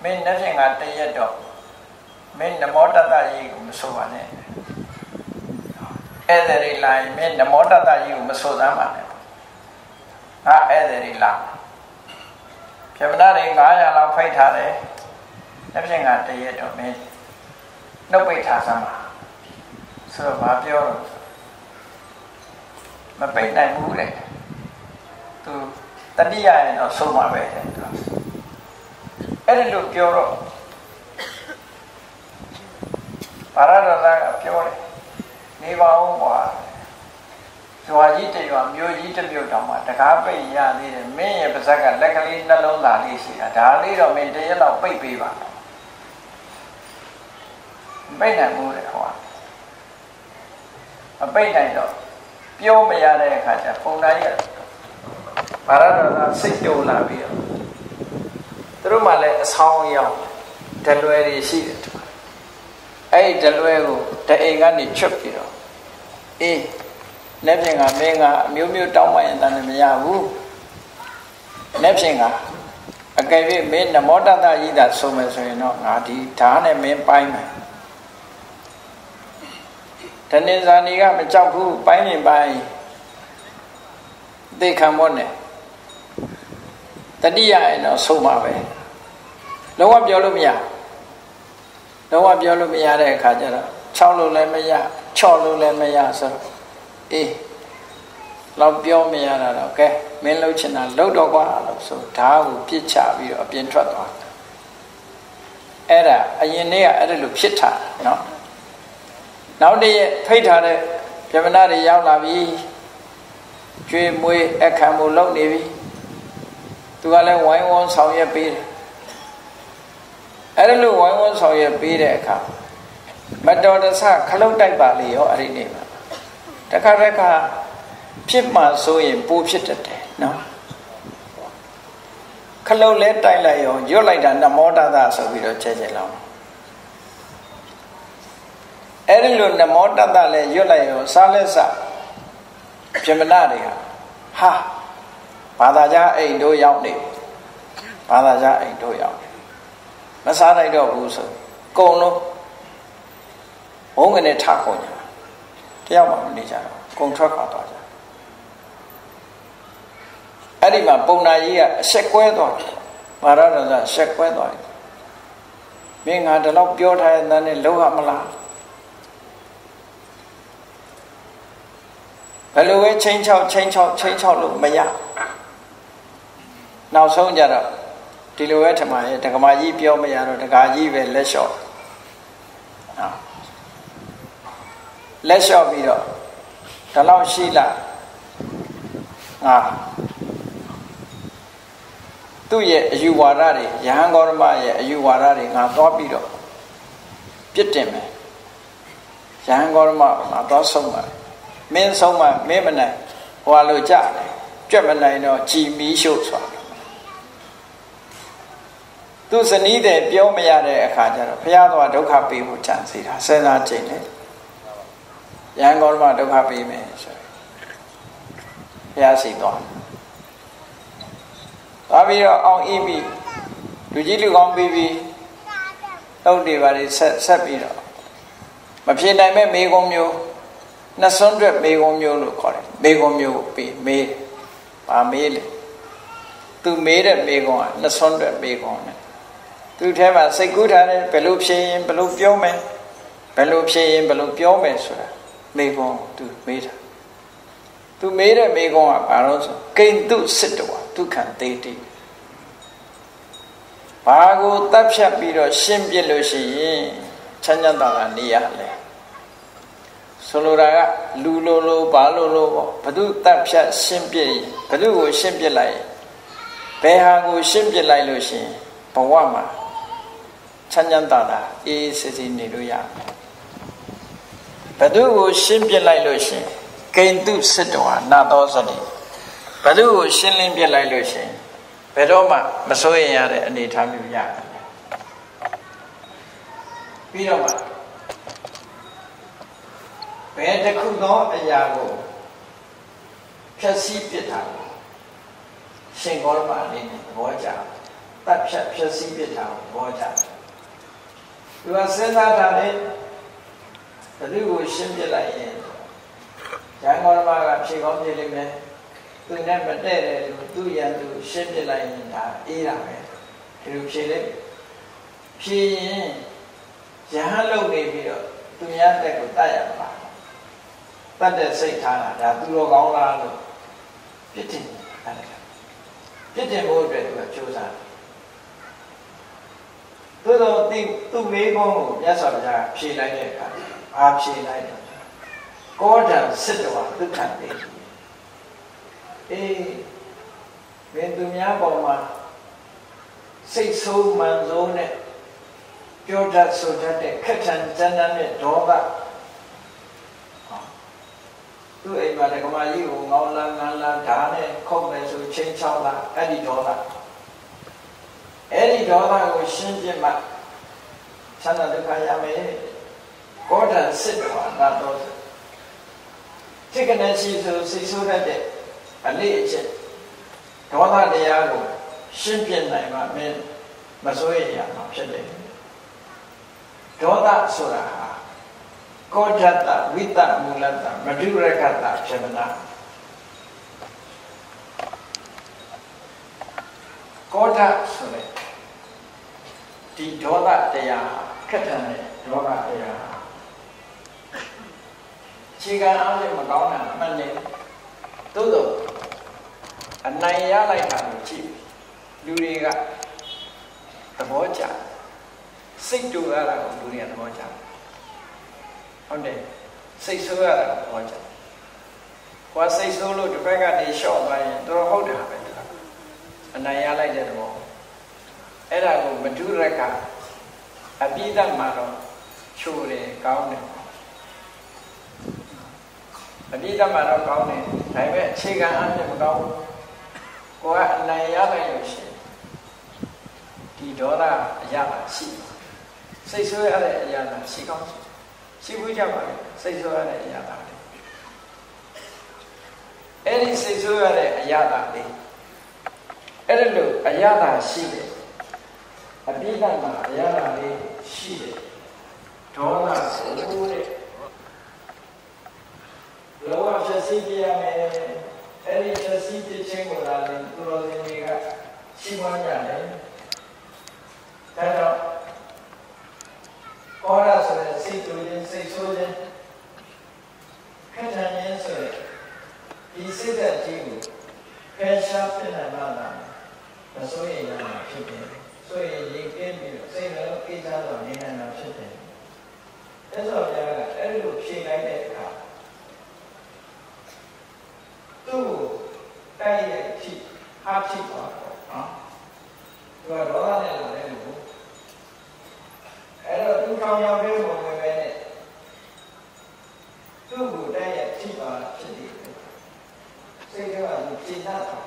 မင်းနှစ်ဖြင့်ကတည့်ရက်တော့မင်းနမောတတကြီးကိုမဆိုပါနဲ့ဧည့်သည်တွေလာရင်မင်းနမောတတကြီးကိုမဆိုသမ်းပါနဲ့ငါဧည့်သည်တွေလာပြမနာတွေ900လောက်ဖိတ်ထားတယ်နှစ်ဖြင့်ကတည့်ရက်တော့မင်းနှုတ်ပိတ်ထားစမ်းပါဆိုတော့မပြောတော့ မပိတ်နိုင်ဘူးတဲ့သူတတိယရင်တော့ဆုံးမှာပဲတဲ့သူအဲ့ဒီလိုပြောတော့ပါရဒနာကပြောတယ်နေပါအောင်ကွာရွာကြီးတရွာမြို့ကြီးတစ်မြို့တောင်မှတကားပိတ်ရသေးတယ်မင်းရဲ့ပါဇက်ကလက်ကလေးနှလုံးသားလေးရှိတာဒါလေးတော့မင်းတရက်လောက်ပိတ်ပေးပါပိတ်နိုင်ဘူးတဲ့ဟောမပိတ်နိုင်တော့ ပြောမရတဲ့အခါကျပုံနာကြီးဘာရတော်သာစိတ်ကြုံလာပြီးတော့သူတို့မှလည်းအဆောင်ရောက်တလွယ်တွေရှိတယ်အဲ့ဒီတလွယ်ကိုတအိမ်ကနေချွတ်ပြီးတော့အေးလက်ဖြင့်ကမင်းကအမျိုးမျိုးတောင်းပန်ရင်တည်းမရဘူးလက်ဖြင့်ကအကယ်၍မင်းနမောတတကြီးသာဆုံးမယ်ဆိုရင်တော့ငါဒီဓာတ်နဲ့မင်းပိုင်းမယ် တဏ္ဍာနီကမကြောက်ဘူးပိုင်းရင်ပိုင်းသိခံမောနဲ့တတိယရင်တော့ဆုံးပါပဲလုံးဝပြောလို့မရလုံးဝပြောလို့မရတဲ့အခါကျတော့6လို့လည်းမရ6လို့လည်းမရဆိုတော့အေးတော့ပြောမရတာတော့ကဲမင်းလှုပ်ချင်တာလှုပ်တော့ကွာလို့ဆိုဓာတ်ကိုပြစ်ချပြီးတော့အပြင်ထွက်သွားအဲ့ဒါအရင်နေ့ကအဲ့ဒါလိုဖြစ်တာเนาะ နောက်တည့်ဖိတ်ထားတဲ့ပြမနာတွေရောက်လာပြီကျွေးမွေးအခမ်းမှုလုပ်နေပြီသူကလည်းဝိုင်းဝန်းဆောင်ရွက်ပေးတယ်အဲ့ဒါလိုဝိုင်းဝန်းဆောင်ရွက်ပေးတဲ့အခါမတော်တဆခလုတ်တိုက်ပါလေရောအဲ့ဒီနေ့မှာတခါတခါဖြစ်မှဆိုရင်ပိုးဖြစ်တတ်တယ်နော်ခလုတ်လဲတိုက်လိုက်ရောရွတ်လိုက်တာနမောတသဆိုပြီးတော့ကျဲကျဲလောင်း အဲ့ဒီလိုနမောတတလည်းရွတ်လိုက်ရောစားလက်စပြမနာတွေကဟာဘာသာကြားအိမ်တို့ရောက်နေဘာသာကြားအိမ်တို့ရောက်နေမစားနိုင်တော့ဘူးဆိုကုံလုံးဘုံကနေထကုန်ကြတယောက်မှမနေကြတော့ကုံထွက်ခွာသွားကြအဲ့ဒီမှာပုံနာကြီးကအဆက်ကွဲသွားတယ်မာရဒဇဆက်ကွဲသွားတယ်မင်းငါဒီလောက်ပြောထားတဲ့တန်းနဲ့လောက်ရမလား ဘယ်လိုပဲချင်းချောက်ချင်းချောက်ချင်းချောက်လို့မရနောက်ဆုံးကြတော့ဒီလိုပဲထမရဲ့ဒကမာကြီးပြောမရတော့ဒကာကြီးပဲလက်လျှော့နော်လက်လျှော့ပြီးတော့ဒီလောက်ရှိလားငါသူ့ရဲ့အယူဝါဒတွေယဟန်ဂေါရမရဲ့အယူဝါဒတွေငါသွားပြီးတော့ပြစ်တင်မယ်ယဟန်ဂေါရမငါသွားဆုံးပါတယ် မင်းဆုံးမမင်းမနိုင်ဟွာလို့ကြတယ်ကြွက်မနိုင်တော့ကြည်မီးရှို့ဆိုတာသူဇနီးတဲ့ပြောမရတဲ့အခါကျတော့ဘုရားတော်ဒုက္ခပေးဖို့ကြံစီတာစဉ်းစားကြည့်လေရန်ကုန်မှာဒုက္ခပေးမယ်ဆိုဘုရားစီသွားသွားပြီးတော့အောင်ဤပြီးလူကြီးလူကောင်းပြီးပြီးတုတ်တွေပါလေဆက်ဆက်ပြီးတော့မဖြေနိုင်မဲ့မေကုံမျိုး နှစ်စွန်းတွက်မေကုံမျိုးလို့ခေါ်တယ်မေကုံမျိုးပြီးမေးပါမေးလေသူမေးတဲ့မေကုံကနှစ်စွန်းတွက်မေကုံနဲ့သူထဲမှာစိတ်ကူးထားတယ်ဘယ်လိုဖြေရင်ဘယ်လိုပြောမယ်ဘယ်လိုဖြေရင်ဘယ်လိုပြောမယ်ဆိုတာမေကုံသူမေးတာသူမေးတဲ့မေကုံကဘာလို့ဆိုကိန္တုစစ်တော်ဒုက္ခံတေတိဘာကိုတပ်ဖြတ်ပြီးတော့ရှင်းပြလို့ရှိရင်ချမ်းချမ်းသာသာနေရလဲ ဆိုလိုတာကလူလိုလိုဘာလိုလိုပေါ့ဘသူတပ်ဖြတ်ရှင်းပြရင်ဘသူကိုရှင်းပြလိုက်ဘယ်ဟာကိုရှင်းပြလိုက်လို့ရှိရင်ဘဝမှာချမ်းချမ်းသာသာအေးအေးဆေးဆေးနေလို့ရတယ်ဘသူကိုရှင်းပြလိုက်လို့ရှင်ကိန္တုစစ်တော်ဟာနာတော်စတိဘသူကိုရှင်းလင်းပြလိုက်လို့ရှင်ဘယ်တော့မှမစိုးရင်ရတဲ့အနေအထားမျိုးရတယ်ပြီးတော့မှ ဘယ်တစ်ခုသောအရာကိုဖြည့်ဆည်းပြစ်တာရှင်ဂေါရမအနေနဲ့သဘောကျတတ်ဖြတ်ဖြည့်ဆည်းပြစ်တာကိုသဘောကျသူကစဉ်းစားတာလေဘယ်သူကိုရှင်းပြလိုက်ရင်ရန်ကုန်မှာကဖြေကောင်းပြလိမ့်မယ်သူနဲ့မတည့်တယ်လို့သူ့ရန်သူရှင်းပြလိုက်ရင်ဒါအေးတာပဲဒီလိုဖြေလိုက်ဖြေရင်ရဟန်းလုပ်နေပြီးတော့သူများတက်ကိုတတ်ရမှာ တတ်တဲ့စိတ်ထားတာဒါသူတော်ကောင်းလားလို့ပြစ်တင်အဲ့ဒါပြစ်တင်ဖို့အတွက်သူကကြိုးစားသို့တော့သူသူ့မေးခွန်းကိုမြတ်စွာဘုရားဖြေလိုက်တဲ့အခါအာဖြေလိုက်တယ်ကောဒံစစ်တော်ဒုက္ခတေအေးမင်းသူများပေါ်မှာစိတ်ဆိုးမှန်ဆိုးနဲ့ပြောတတ်ဆိုတတ်တဲ့ခက်ထန်တန်းတန်းတဲ့ဒေါသ သူ့အိမ်မှာတက္ကမကြီးကိုငေါလာငန်းလာဓာတ်နဲ့ခုတ်မယ်ဆိုချင်းချောင်းလာအဲ့ဒီဒေါသအဲ့ဒီဒေါသကိုရှင်းပြမှချမ်းသာဒုက္ခရမယ်ကောဒံစစ်တော်နာတော်စိတ်ကနေရှိဆိုစိတ်ဆိုးတတ်တဲ့အလေးအချက်ဒေါသတရားကိုရှင်းပြနိုင်မှမင်းမစိုးရရမှာဖြစ်တယ်ဒေါသဆိုတာဟာ ကောဓတဝိတမူလတမဓုရကတဖြစ်မနာကောဓဆိုတဲ့ဒီဒေါသတရားခက်ထန်တဲ့ဒေါသတရားခြေကံအားဖြင့်မကောင်းတာမှန်တယ်သို့သောအနိုင်ရလိုက်တာကိုကြည့်လူတွေကသဘောကျစိတ်တူရတာကိုလူတွေကသဘောကျ ဟုတ်တယ်စိတ်ဆိုးရတာကိုသဘောကျကိုယ်စိတ်ဆိုးလို့တစ်ဖက်ကနေရှော့သွားရင်တော့ဟုတ်တာပဲအနိုင်ရလိုက်တဲ့သဘောအဲ့ဒါကိုမဒုရကအပိဓမ္မာတော့ချိုးတယ်ကောင်းတယ်အပြည့်တတ်မှတော့ကောင်းတယ်ဒါပေမဲ့အခြေခံအဖြစ်မကောင်းဘူးကိုကအနိုင်ရလိုက်လို့ရှိရင်ဒီဒေါသအရာရှိစိတ်ဆိုးရတဲ့အရာသာရှိကောင်းရှိ ဘူးကြပါလေစိတ်ဆိုးရတဲ့အရာသာလေအဲ့ဒီစိတ်ဆိုးရတဲ့အရာသာလေအဲ့ဒါလို့အရာသာရှိတယ်အပြည့်တတ်မှအရာသာလေးရှိတယ်ဒေါသဆိုတဲ့လောကဖြစ်စီပြရမယ်အဲ့ဒီဖြစ်စီပြခြင်းကိုလာရင်သူတော်စင်တွေကရှိမှန်းကြတယ်ဒါ ကြောင့်ဩရဆိုတဲ့စိတ်တူခြင်းစိတ်ဆိုးခြင်းခက်ထန်ခြင်းဆိုတဲ့ဒီစိတ်သက်ကြီးကိုဖယ်ရှားပြနိုင်မှလားမဆိုရင်ရမှာဖြစ်တယ်ဆိုရင်ရင်ကင်းပြီးစိတ်လည်းကိစ္စတော့နေနိုင်တာဖြစ်တယ်အဲ့ဆိုဘုရားကအဲ့လိုဖြေလိုက်တဲ့အခါသူ့ကိုတိုက်ရိုက်ထိဟာထိသွားတော့နော်သူကဒေါသနဲ့လာတယ်လို့ အဲ့တော့သူကောင်းရောက်တဲ့ဘုံပဲနဲ့သူ့ကိုတိုက်ရိုက်ထိသွားဖြစ်တယ်စိတ်ကသူရှင်းတတ်တာ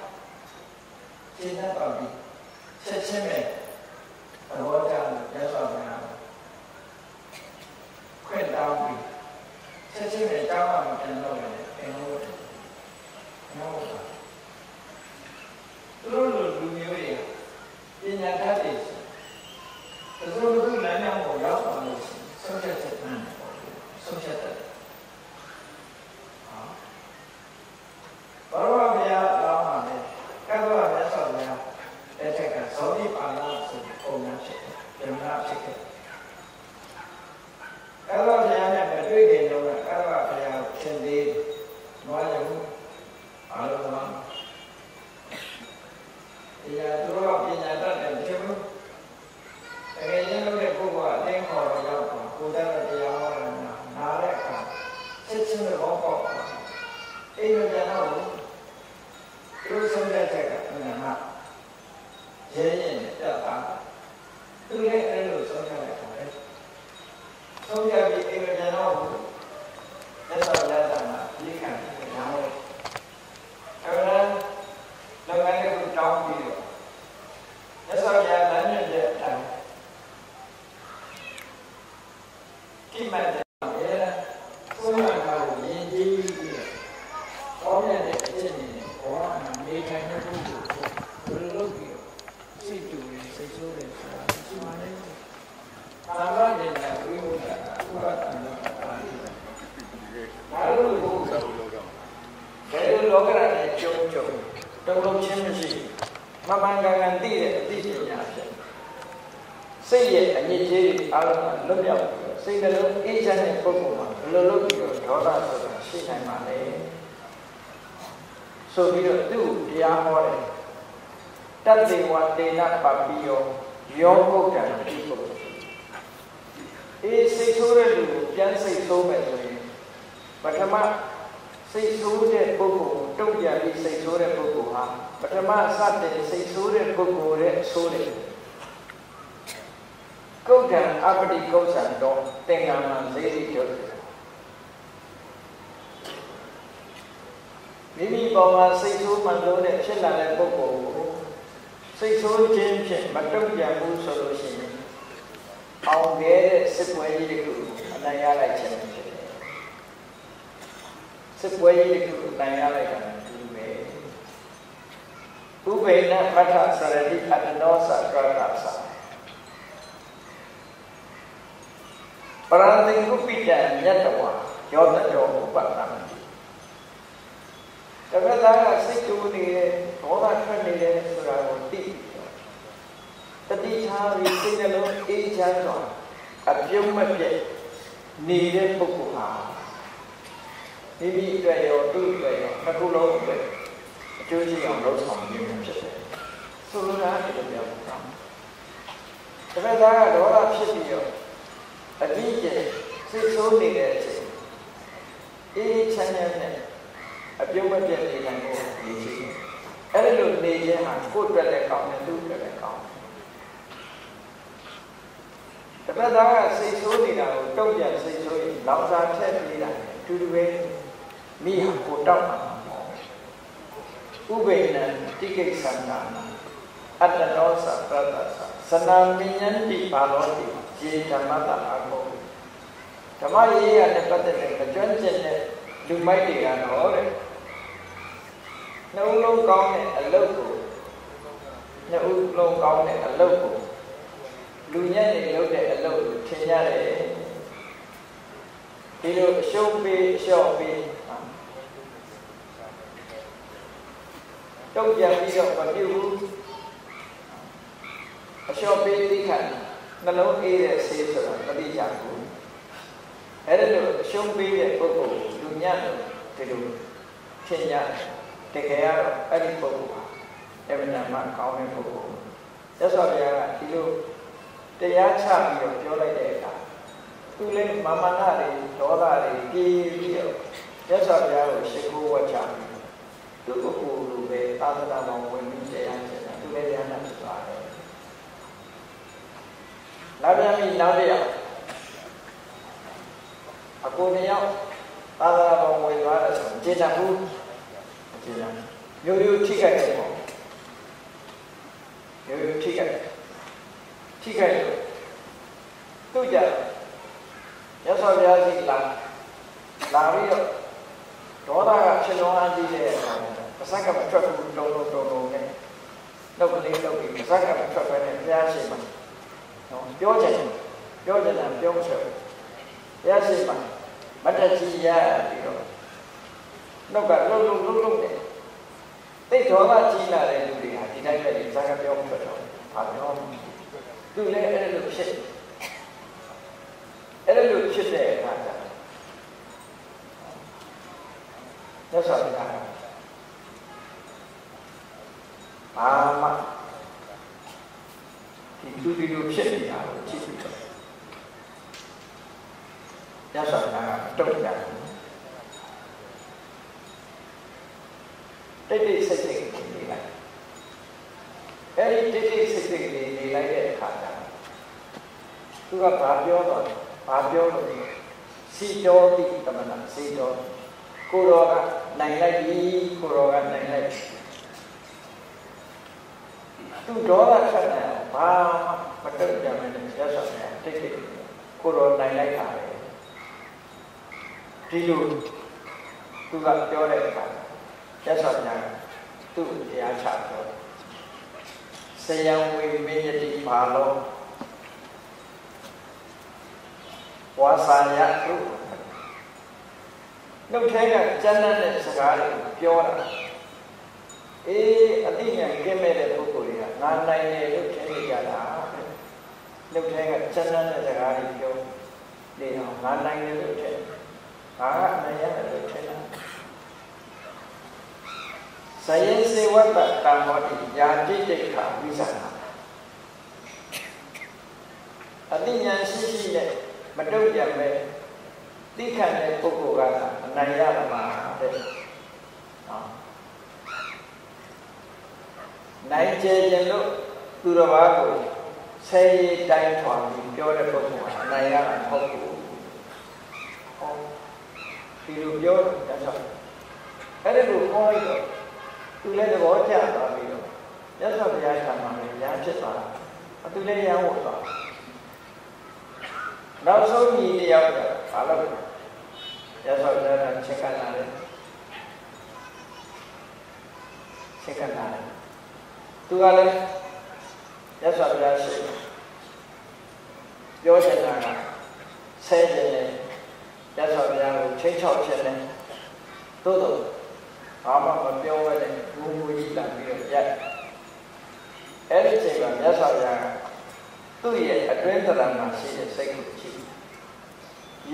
ရှင်းတတ်ပါပြီချက်ချင်းပဲဘောကြလို့ရသော်ဗျာခွင့်တောင်းပြီးချက်ချင်းပဲတောင်းမှမပြန်တော့ဘူးအင်္ဂလိ သူ့တရားဟောတယ်တတ္တိဝတေနပပိယောယောဂုတ်တံတိပုဂ္ဂိုလ်အေးစိတ်ဆိုးတဲ့လူကိုပြန်စိတ်ဆိုးမယ်ဆိုရင်ပထမစိတ်ဆိုးတဲ့ပုဂ္ဂိုလ်တုံ့ပြန်ပြီးစိတ်ဆိုးတဲ့ပုဂ္ဂိုလ်ဟာပထမစတဲ့စိတ်ဆိုးတဲ့ပုဂ္ဂိုလ်ရဲ့ဆိုးတယ်ကုဋ္ဌံအပတိကုဋ္ဌံတော့သင်္ကမ္မစေတိတို့ မိမိပေါ်မှာစိတ်ဆိုးမှန်လို့တဲ့ဖြစ်လာတဲ့ပုဂ္ဂိုလ်ကိုစိတ်ဆိုးခြင်းဖြင့်မတုံ့ပြန်ဘူးဆိုလို့ရှိရင်အောင်ခဲ့တဲ့စစ်ပွဲကြီးတစ်ခုအနိုင်ရလိုက်ခြင်းဖြစ်တယ်စစ်ပွဲကြီးတစ်ခုအနိုင်ရလိုက်တာဒီပဲဥပေနပဋ္ဌစရတိအတ္တနောသကရတ္တသပရံတိကုပိတံမြတ်တော်ယောတတော်ဥပဒံတ ပည့်သားကစိတ်တူနေတယ်ဒေါသထွက်နေတယ်ဆိုတာကိုသိတတိထားပြီးစိတ်နှလုံးအေးချမ်းစွာအပြုံးမပြတ်နေတဲ့ပုဂ္ဂိုလ်ဟာမိမိအတွက်ရောသူ့အတွက်ရောနှစ်ခုလုံးအတွက်အကျိုးရှိအောင်လုပ်ဆောင်နေမှာဖြစ်တယ်ဆိုလိုတာဒီလိုပြောတာတပည့်သားကဒေါသဖြစ်ပြီးတော့အတိအကျစိတ်ဆိုးနေတဲ့အချိန်အေးချမ်းချမ်းနဲ့ အပြုံးမပြတ်နေနိုင်ဖို့ရည်ရှိတယ်အဲ့လိုနေခြင်းဟာကိုယ့်အတွက်လည်းကောင်းတယ်သူ့အတွက်လည်းကောင်းတယ်တပတ်သားကစိတ်ဆိုးနေတာကိုတုံ့ပြန်စိတ်ဆိုးရင်လောင်စာထက်ပြေးတာတူတူပဲမိဟာကိုတောက်တာဥပေနံတိကိသန္တာအတ္တနောသပရတ္တသသနာမိညန္တိပါလောတိခြေဓမ္မတာအကုန်ဓမ္မရေးရတဲ့ပတ်သက်တဲ့ကြွန့်ကျင်တဲ့လူမိုက်တွေကတော့တဲ့ နှုတ်လုံးကောင်းတဲ့အလုပ်ကိုနှုတ်လုံးကောင်းတဲ့အလုပ်ကိုလူညံ့နေလုပ်တဲ့အလုပ်ကိုထင်ရတယ်ဒီလိုအရှုံးပေးအလျှော့ပေးတုံ့ပြန်ပြီးတော့မပြုဘူးအလျှော့ပေးသိခါနှလုံးအေးတဲ့ဆေးဆိုတာမသိကြဘူးအဲ့ဒါလို့အရှုံးပေးတဲ့ပုဂ္ဂိုလ်လူညံ့လို့ဒီလိုထင်ရတယ် တကယ်ကတော့အဲ့ဒီပုဂ္ဂိုလ်ဟာအမှန်တမ်းကောင်းတဲ့ပုဂ္ဂိုလ်ရသော်ဘုရားကဒီလိုတရားချပြီးတော့ပြောလိုက်တဲ့အခါသူလည်းမာမနာတွေဒေါသတွေပြေးပြီးတော့ရသော်ဘုရားကိုရှိခိုးဝတ်ချပြီးသူ့ကိုယ်ကိုယ်လိုပဲသာသနာတော်ဝင်ပြီးတရားကျင့်တာသူလည်းဉာဏ်နဲ့ဖြစ်သွားတယ်နောက်ပြန်ပြီးနောက်တစ်ယောက်အကိုနှစ်ယောက်သာသနာတော်ဝင်သွားတယ်ဆိုကျေနပ်ဘူး ကျေနပ်မျိုးမျိုးထိခိုက်တယ်ပေါ့မျိုးမျိုးထိခိုက်ထိခိုက်လို့သူ့ကြရသော်ဘုရားကြီးလာလာပြီးတော့ဒေါသကဖြစ်လုံးအားကြီးတဲ့အခါပစက်ကမထွက်ဘူးတုံတုံတုံတုံနဲ့လောက်ကလေးလောက်ပြီးပစက်ကမထွက်ပဲနဲ့ဘုရားရှိခိုးနော်ပြောချင်ပြောချင်တာပြောချက်ဘုရားရှိခိုးမတ္တကြီးရပြီးတော့ နောက်ကလှုပ်လှုပ်လှုပ်လှုပ်တယ်တိတ်ဒေါသကြီးလာတဲ့လူတွေဟာဒီတိုင်းပဲဇာကပြောမှတော့ဘာပြောသူလည်းအဲ့လိုဖြစ်အဲ့လိုဖြစ်တဲ့အခါကျတော့ဆက်ဆိုတာအာမဒီသူဒီလိုဖြစ်နေတာကိုကြည့်ပြီးတော့ရသော်ကတုတ်တယ်တိ တ်တိတ်ဆိတ်ဆိတ်နေလိုက်အဲ့ဒီတိတ်တိတ်ဆိတ်ဆိတ်နေလိုက်တဲ့အခါကျသူကဘာပြောတော့ဘာပြောလို့စီတော်တိတမနာစီတော်ကိုတော်ကနိုင်လိုက်ပြီကိုတော်ကနိုင်လိုက်သူဒေါသထွက်တယ်ဘာမှမတုတ်ကြမနဲ့ရသော်တယ်တိတ်တိတ်ကိုတော်နိုင်လိုက်တာပဲဒီလိုသူကပြောတဲ့အခါ ရသော်ညာသူ့တရားချပြောဆယံဝေမေယတိပါလောဝါစာယသူနှုတ်ထဲကကျမ်းတဲ့စကားတွေပြောတာအေးအတိညာကင်းမဲ့တဲ့ပုဂ္ဂိုလ်တွေကငါနိုင်တယ်လို့ထင်နေကြတာနှုတ်ထဲကကျမ်းတဲ့စကားတွေပြောနေအောင်ငါနိုင်တယ်လို့ထင်ငါကနိုင်ရတယ်လို့ထင်တာ ဇယင်းစေဝတ္တတံဟောတိယာတိတိခဝိသနာအတိညာရှိရှိနဲ့မတုတ်ပြန်ပဲသိခံတဲ့ပုဂ္ဂိုလ်ကအနိုင်ရမှာတဲ့နော်နိုင်ကျင်ခြင်းလို့သူတော်ဘာကိုဆယ်ရည်တိုင်းထွာပြီးပြောတဲ့ပုဂ္ဂိုလ်ကအနိုင်ရမှာမဟုတ်ဘူးဟောဒီလိုပြောတယ်ဆိုအဲ့ဒီလိုခေါ်လိုက်တော့ သူလည်းသဘောကျသွားပြီးတော့မြတ်စွာဘုရားဆံမှာလည်းညာဖြစ်သွားတာအသူလည်းရံဝတ်သွားနောက်ဆုံးညီတယောက်ကဘာလို့ရသော်လည်းချက်ကလာတယ်ချက်ကလာတယ်သူကလည်းရသော်ဘုရားရှိပြောချင်တာကဆဲခြင်းနဲ့ရသော်ဘုရားကိုချိန်ချောက်ခြင်းနဲ့သို့တော့ ဘာမှမပြောဘဲနဲ့ဘူဘူကြီးလာပြီးတော့ရိုက်အဲ့ဒီချိန်မှာမြတ်စွာဘုရားကသူ့ရဲ့အတွင်းသဏ္ဍာန်မှာရှိတဲ့စိတ်ကိုကြည့်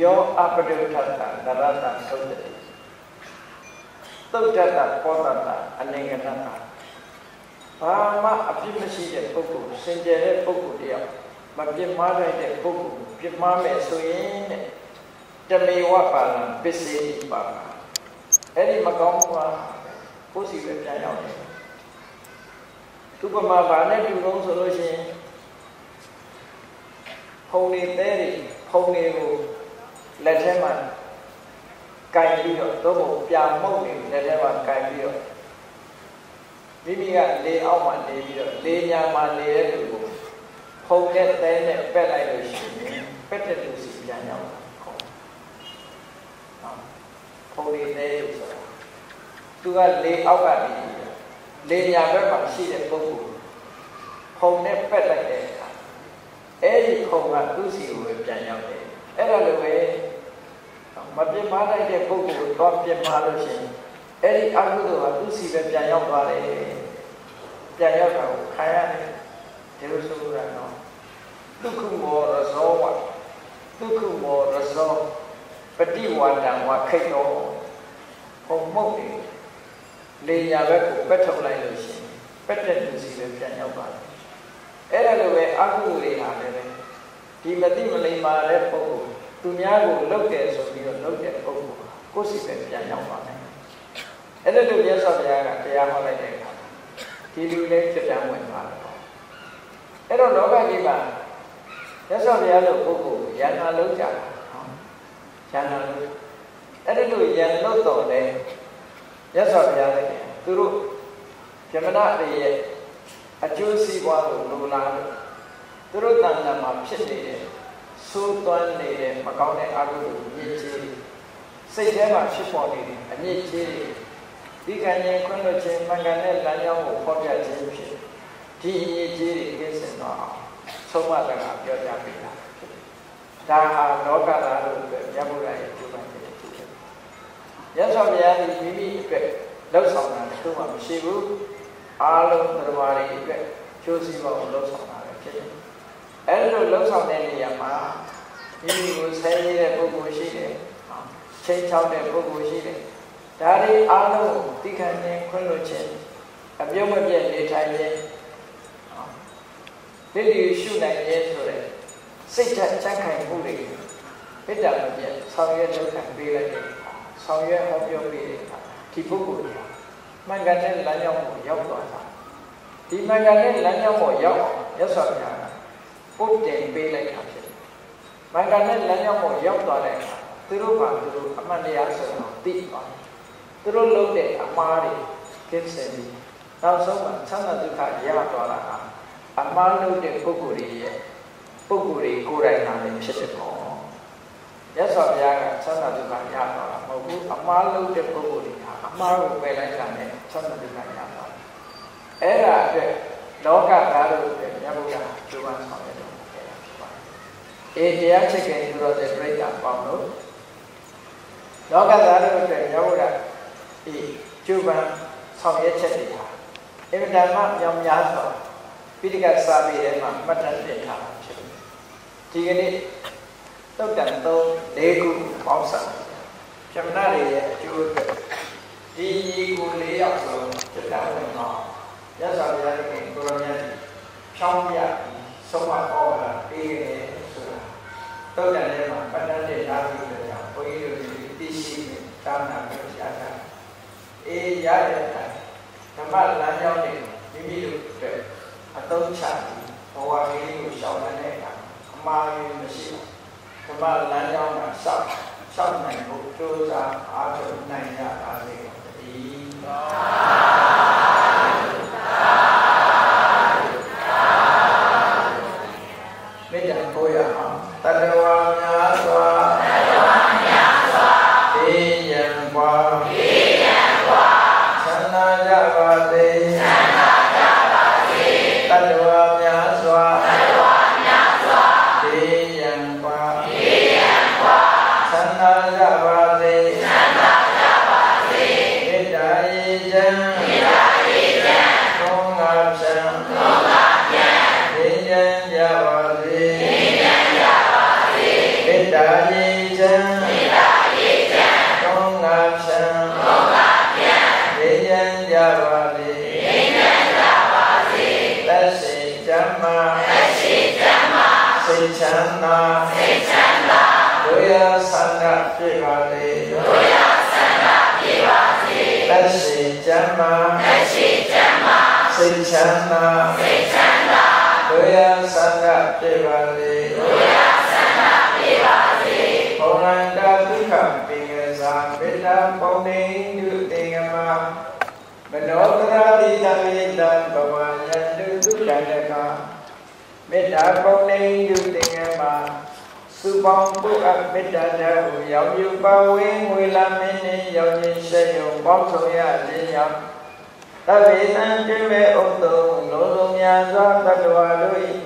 ယောအပဒုထတနရတသုတ်တေသုတ်တတပောတတအနေကနတဘာမှအပြစ်မရှိတဲ့ပုဂ္ဂိုလ်စင်ကြယ်တဲ့ပုဂ္ဂိုလ်တယောက်မပြစ်မှားတဲ့ပုဂ္ဂိုလ်ပြစ်မှားမယ်ဆိုရင်တမေဝပါလံပစ္စေတိပါပါ အဲ့ဒီမကောင်းဘူးကကိုယ်စီပဲပြန်ရောက်တယ်သူပမာဘာနဲ့တူလုံးဆိုလို့ရှိရင်ဖုံနေတဲ့တွေဖုံတွေကိုလက်ထဲမှာကင်ပြီးတော့သို့မဟုတ်ပြာမှုန့်နေလက်ထဲမှာကင်ပြီးတော့မိမိကလေအောက်မှာနေပြီးတော့လေညာမှာနေတဲ့လူကိုဖုံနဲ့တဲနဲ့ပက်လိုက်လို့ရှိရင်ပက်တဲ့လူစီပြန်ရောက် တာခေါ်ဖုံနေတဲ့ဆိုတာသူကလေအောက်ကနေလေညာဘက်မှာရှိတဲ့ပုဂ္ဂိုလ်ဖုံနဲ့ပက်လိုက်တဲ့အခါအဲ့ဒီဖုံကသူ့စီကိုပြန်ရောက်တယ်အဲ့ဒါလိုပဲမပြစ်မှားလိုက်တဲ့ပုဂ္ဂိုလ်ကိုတော့ပြစ်မှားလို့ရှိရင်အဲ့ဒီအကုသိုလ်ကသူ့စီပဲပြန်ရောက်သွားတယ်ပြန်ရောက်တာကိုခံရတယ်ဒီလိုဆိုရတော့ဒုက္ခမောရဇောဝဒုက္ခမောရဇောပฏิဝါဒံဝခိတ်တော် ဘုံမုတ်တယ်လေညာဘက်ကိုပက်ထုတ်လိုက်လို့ရှိရင်ပက်တဲ့သူစီပဲပြန်ရောက်သွားတယ်အဲ့ဒါလိုပဲအကုသိုလ်တွေဟာလည်းဒီမတိမလိမ္မာတဲ့ပုဂ္ဂိုလ်သူများကိုလုတ်တယ်ဆိုပြီးတော့လုတ်တဲ့ပုဂ္ဂိုလ်ကိုယ်စီပဲပြန်ရောက်သွားတယ်အဲ့ဒါလိုမြတ်စွာဘုရားကတရားဟောလိုက်တဲ့အခါဒီလူလေးဖြစ်တမ်းဝင်သွားတယ်အဲ့တော့လောကကြီးမှာမြတ်စွာဘုရားလိုပုဂ္ဂိုလ်ကိုယန္နာလုံးကြတာယန္နာလုံး အဲ့ဒါလိုယန္လုတ်တော်လဲမြတ်စွာဘုရားလည်းသူတို့ဗြဟ္မဏတွေရဲ့အကျိုးစီးပွားကိုလိုလားလို့သူတို့တဏ္ဍာမှာဖြစ်နေတဲ့သိုးသွမ်းနေတဲ့မကောင်းတဲ့အကုသိုလ်ညစ်ကြေးစိတ်ထဲမှာဖြစ်ပေါ်နေတဲ့အညစ်အကြေးတွေဒီကံရင်ခွင့်လွှတ်ခြင်းမင်္ဂန်တဲ့လမ်းကြောင်းကိုဖော်ပြခြင်းဖြစ်ဒီအညစ်အကြေးတွေကင်းစင်တော့ဆုံးမတကပြောကြပြီလားဒါဟာလောကသားတို့ပဲမြတ်ဗုဒ္ဓရဲ့ကျိုးပန်းတဲ့သူဖြစ် ရသော်ဘုရားဒီမိမိအတွက်လောက်ဆောင်တာတစ်ခုမှမရှိဘူးအားလုံးသရဝါတွေအတွက်ကျိုးစီးပွားကိုလောက်ဆောင်တာပဲဖြစ်တယ်အဲ့လိုလှုပ်ဆောင်တဲ့နေရာမှာမိမိကိုဆဲရတဲ့ပုဂ္ဂိုလ်ရှိတယ်ချိန်ချောက်တဲ့ပုဂ္ဂိုလ်ရှိတယ်ဒါတွေအားလုံးသိခံခြင်းခွင့်လွှတ်ခြင်းအပြုံးမပြတ်နေထိုင်ခြင်းဒီလိုရှုနိုင်ခြင်းဆိုတဲ့စိတ်ဓာတ်ချမ်းခိုင်မှုတွေပိတ္တမပြတ်ဆောင်ရွက်လုပ်ခံပေးလိုက်တယ် ဆောင်ရွက်ဟောပြောပေးတယ်ဒီပုဂ္ဂိုလ်ကမှန်ကန်တဲ့လမ်းကြောင်းကိုရောက်သွားတာဒီမှန်ကန်တဲ့လမ်းကြောင်းကိုရောက်ရသော်ဗျာပုတ်တင်ပေးလိုက်တာဖြစ်တယ်။မင်္ဂလာနဲ့လမ်းကြောင်းကိုရောက်သွားတဲ့အခါသူသူတို့ဘာသူတို့အမှန်တရားဆိုတော့သိသွားတယ်သူတို့လုပ်တဲ့အမှားတွေကင်းစင်ပြီးနောက်ဆုံးမှာချမ်းသာဒုက္ခရသွားတာကအမှားလုပ်တဲ့ပုဂ္ဂိုလ်တွေရဲ့ပုဂ္ဂိုလ်တွေကိုယ်တိုင်နာနေဖြစ်တဲ့ပေါ့ ရသော်ဘုရားကချမ်းသာဒုက္ခရသွားတာမဟုတ်ဘူးအမှားလုပ်တဲ့ပုဂ္ဂိုလ်တွေဟာအမှားကိုပယ်လိုက်တာနဲ့ချမ်းသာဒုက္ခရသွားတယ်အဲ့ဒါအတွက်လောကသားတို့ရဲ့မြတ်ဘုရားကျိုးပန်းဆောင်ရတော့ခဲ့တာဖြစ်ပါတယ်အေတရားချစ်ခင်သူတော်တဲ့ပြိဿပေါင်းတို့လောကသားတို့အတွက်မြတ်ဘုရားဒီကျိုးပန်းဆောင်ရချက်တွေဟာအင်မတန်မှမြောင်များစွာပိဋကစာပေထဲမှာမှတ်တမ်းတင်ထားတာဖြစ်တယ်ဒီကနေ့ တုတ်တန်သုံး၄ခုပေါင်းစပ်ပြမနာတွေရဲ့အကျိုးအတွက်ဒီညီကို၄ယောက်ဆုံးစတန်ဝင်တော့ရသော်ဘုရားရှင်ကိုရောမြတ်ဖြောင်းပြဆုံးမတော်တာပေးတယ်ဆိုတာတုတ်တန်ထဲမှာမှတ်တမ်းတင်ထားပြီးတော့ဘုန်းကြီးတို့ဒီသိရှိတာနာပြောကြတာအေးရတဲ့အခါဓမ္မလမ်းကြောင်းတွေမိမိတို့အတွက်အသုံးချပြီးဘဝကြီးကိုရှောင်တဲ့အခါအမှားကြီးမရှိဘူးဓ မ္မလမ်းကြောင်းမှာစောင့်စောင့်နိုင်ဖို့ကြိုးစားအားထုတ်နိုင်ရပါစေ။ဒီမေ ချမ်းသာစိတ်ချမ်းသာတို့ရဆန္ဒဖြစ်ပါလေတို့ရဆန္ဒဖြစ်ပါစေဘုံလန္တာဒုက္ခပင်ကစားမေတ္တာပုံနေတုတေငမမနောတရာတိတမေတံဘဝယန္တုဒုက္ခတကမေတ္တာပုံနေတုတေငမစုပေါင်းပုအပ်မေတ္တာတဟုရောက်ယူပါဝေငွေလာမင်းနှင့်ရောက်ခြင်းရှိယုံပေါင်းဆောင်ရခြင်းကြောင့် သဗ္ဗေတံပြည့်မဲ့ဥတ္တုံလုံးလုံးများစွာတတ္တဝါတို့၏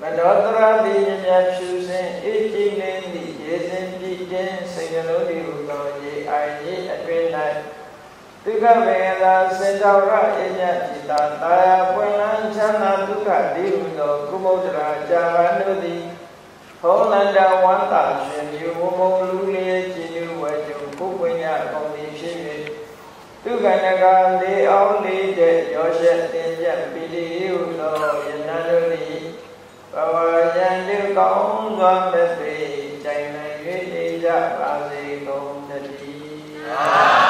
မနောတရာတိမြတ်ဖြူစင်အေးကြည်လင်းသည့်ရေစင်ပြည့်ခြင်းစိတ်နှလုံးဒီဟုသောရေအိုင်ကြီးအတွင်၌ဒုက္ခဝေဒနာစင်ကြောရအညจิตာတာယာပွင့်လန်းချမ်းသာဒုက္ခဒီဟုသောကုမုဒ္ဒရာကြာရန်တို့သည်ဟောလန္တဝန္တာရှင်ဒီဝမုံလူလေးကြည်ညိုဝဲကျုံပုပ္ပညကောင်းသည်ဖြစ်၍ဒု က္ခနကလေးအောင်လေးတဲ့ရောရှက်တင်ပြပိလိဟုသောယနတို့သည်ဘဝယံတုကောင်းစွာမဲ့ပေကြိုင်နိုင်၍နေကြပါစေကုန်သတည်း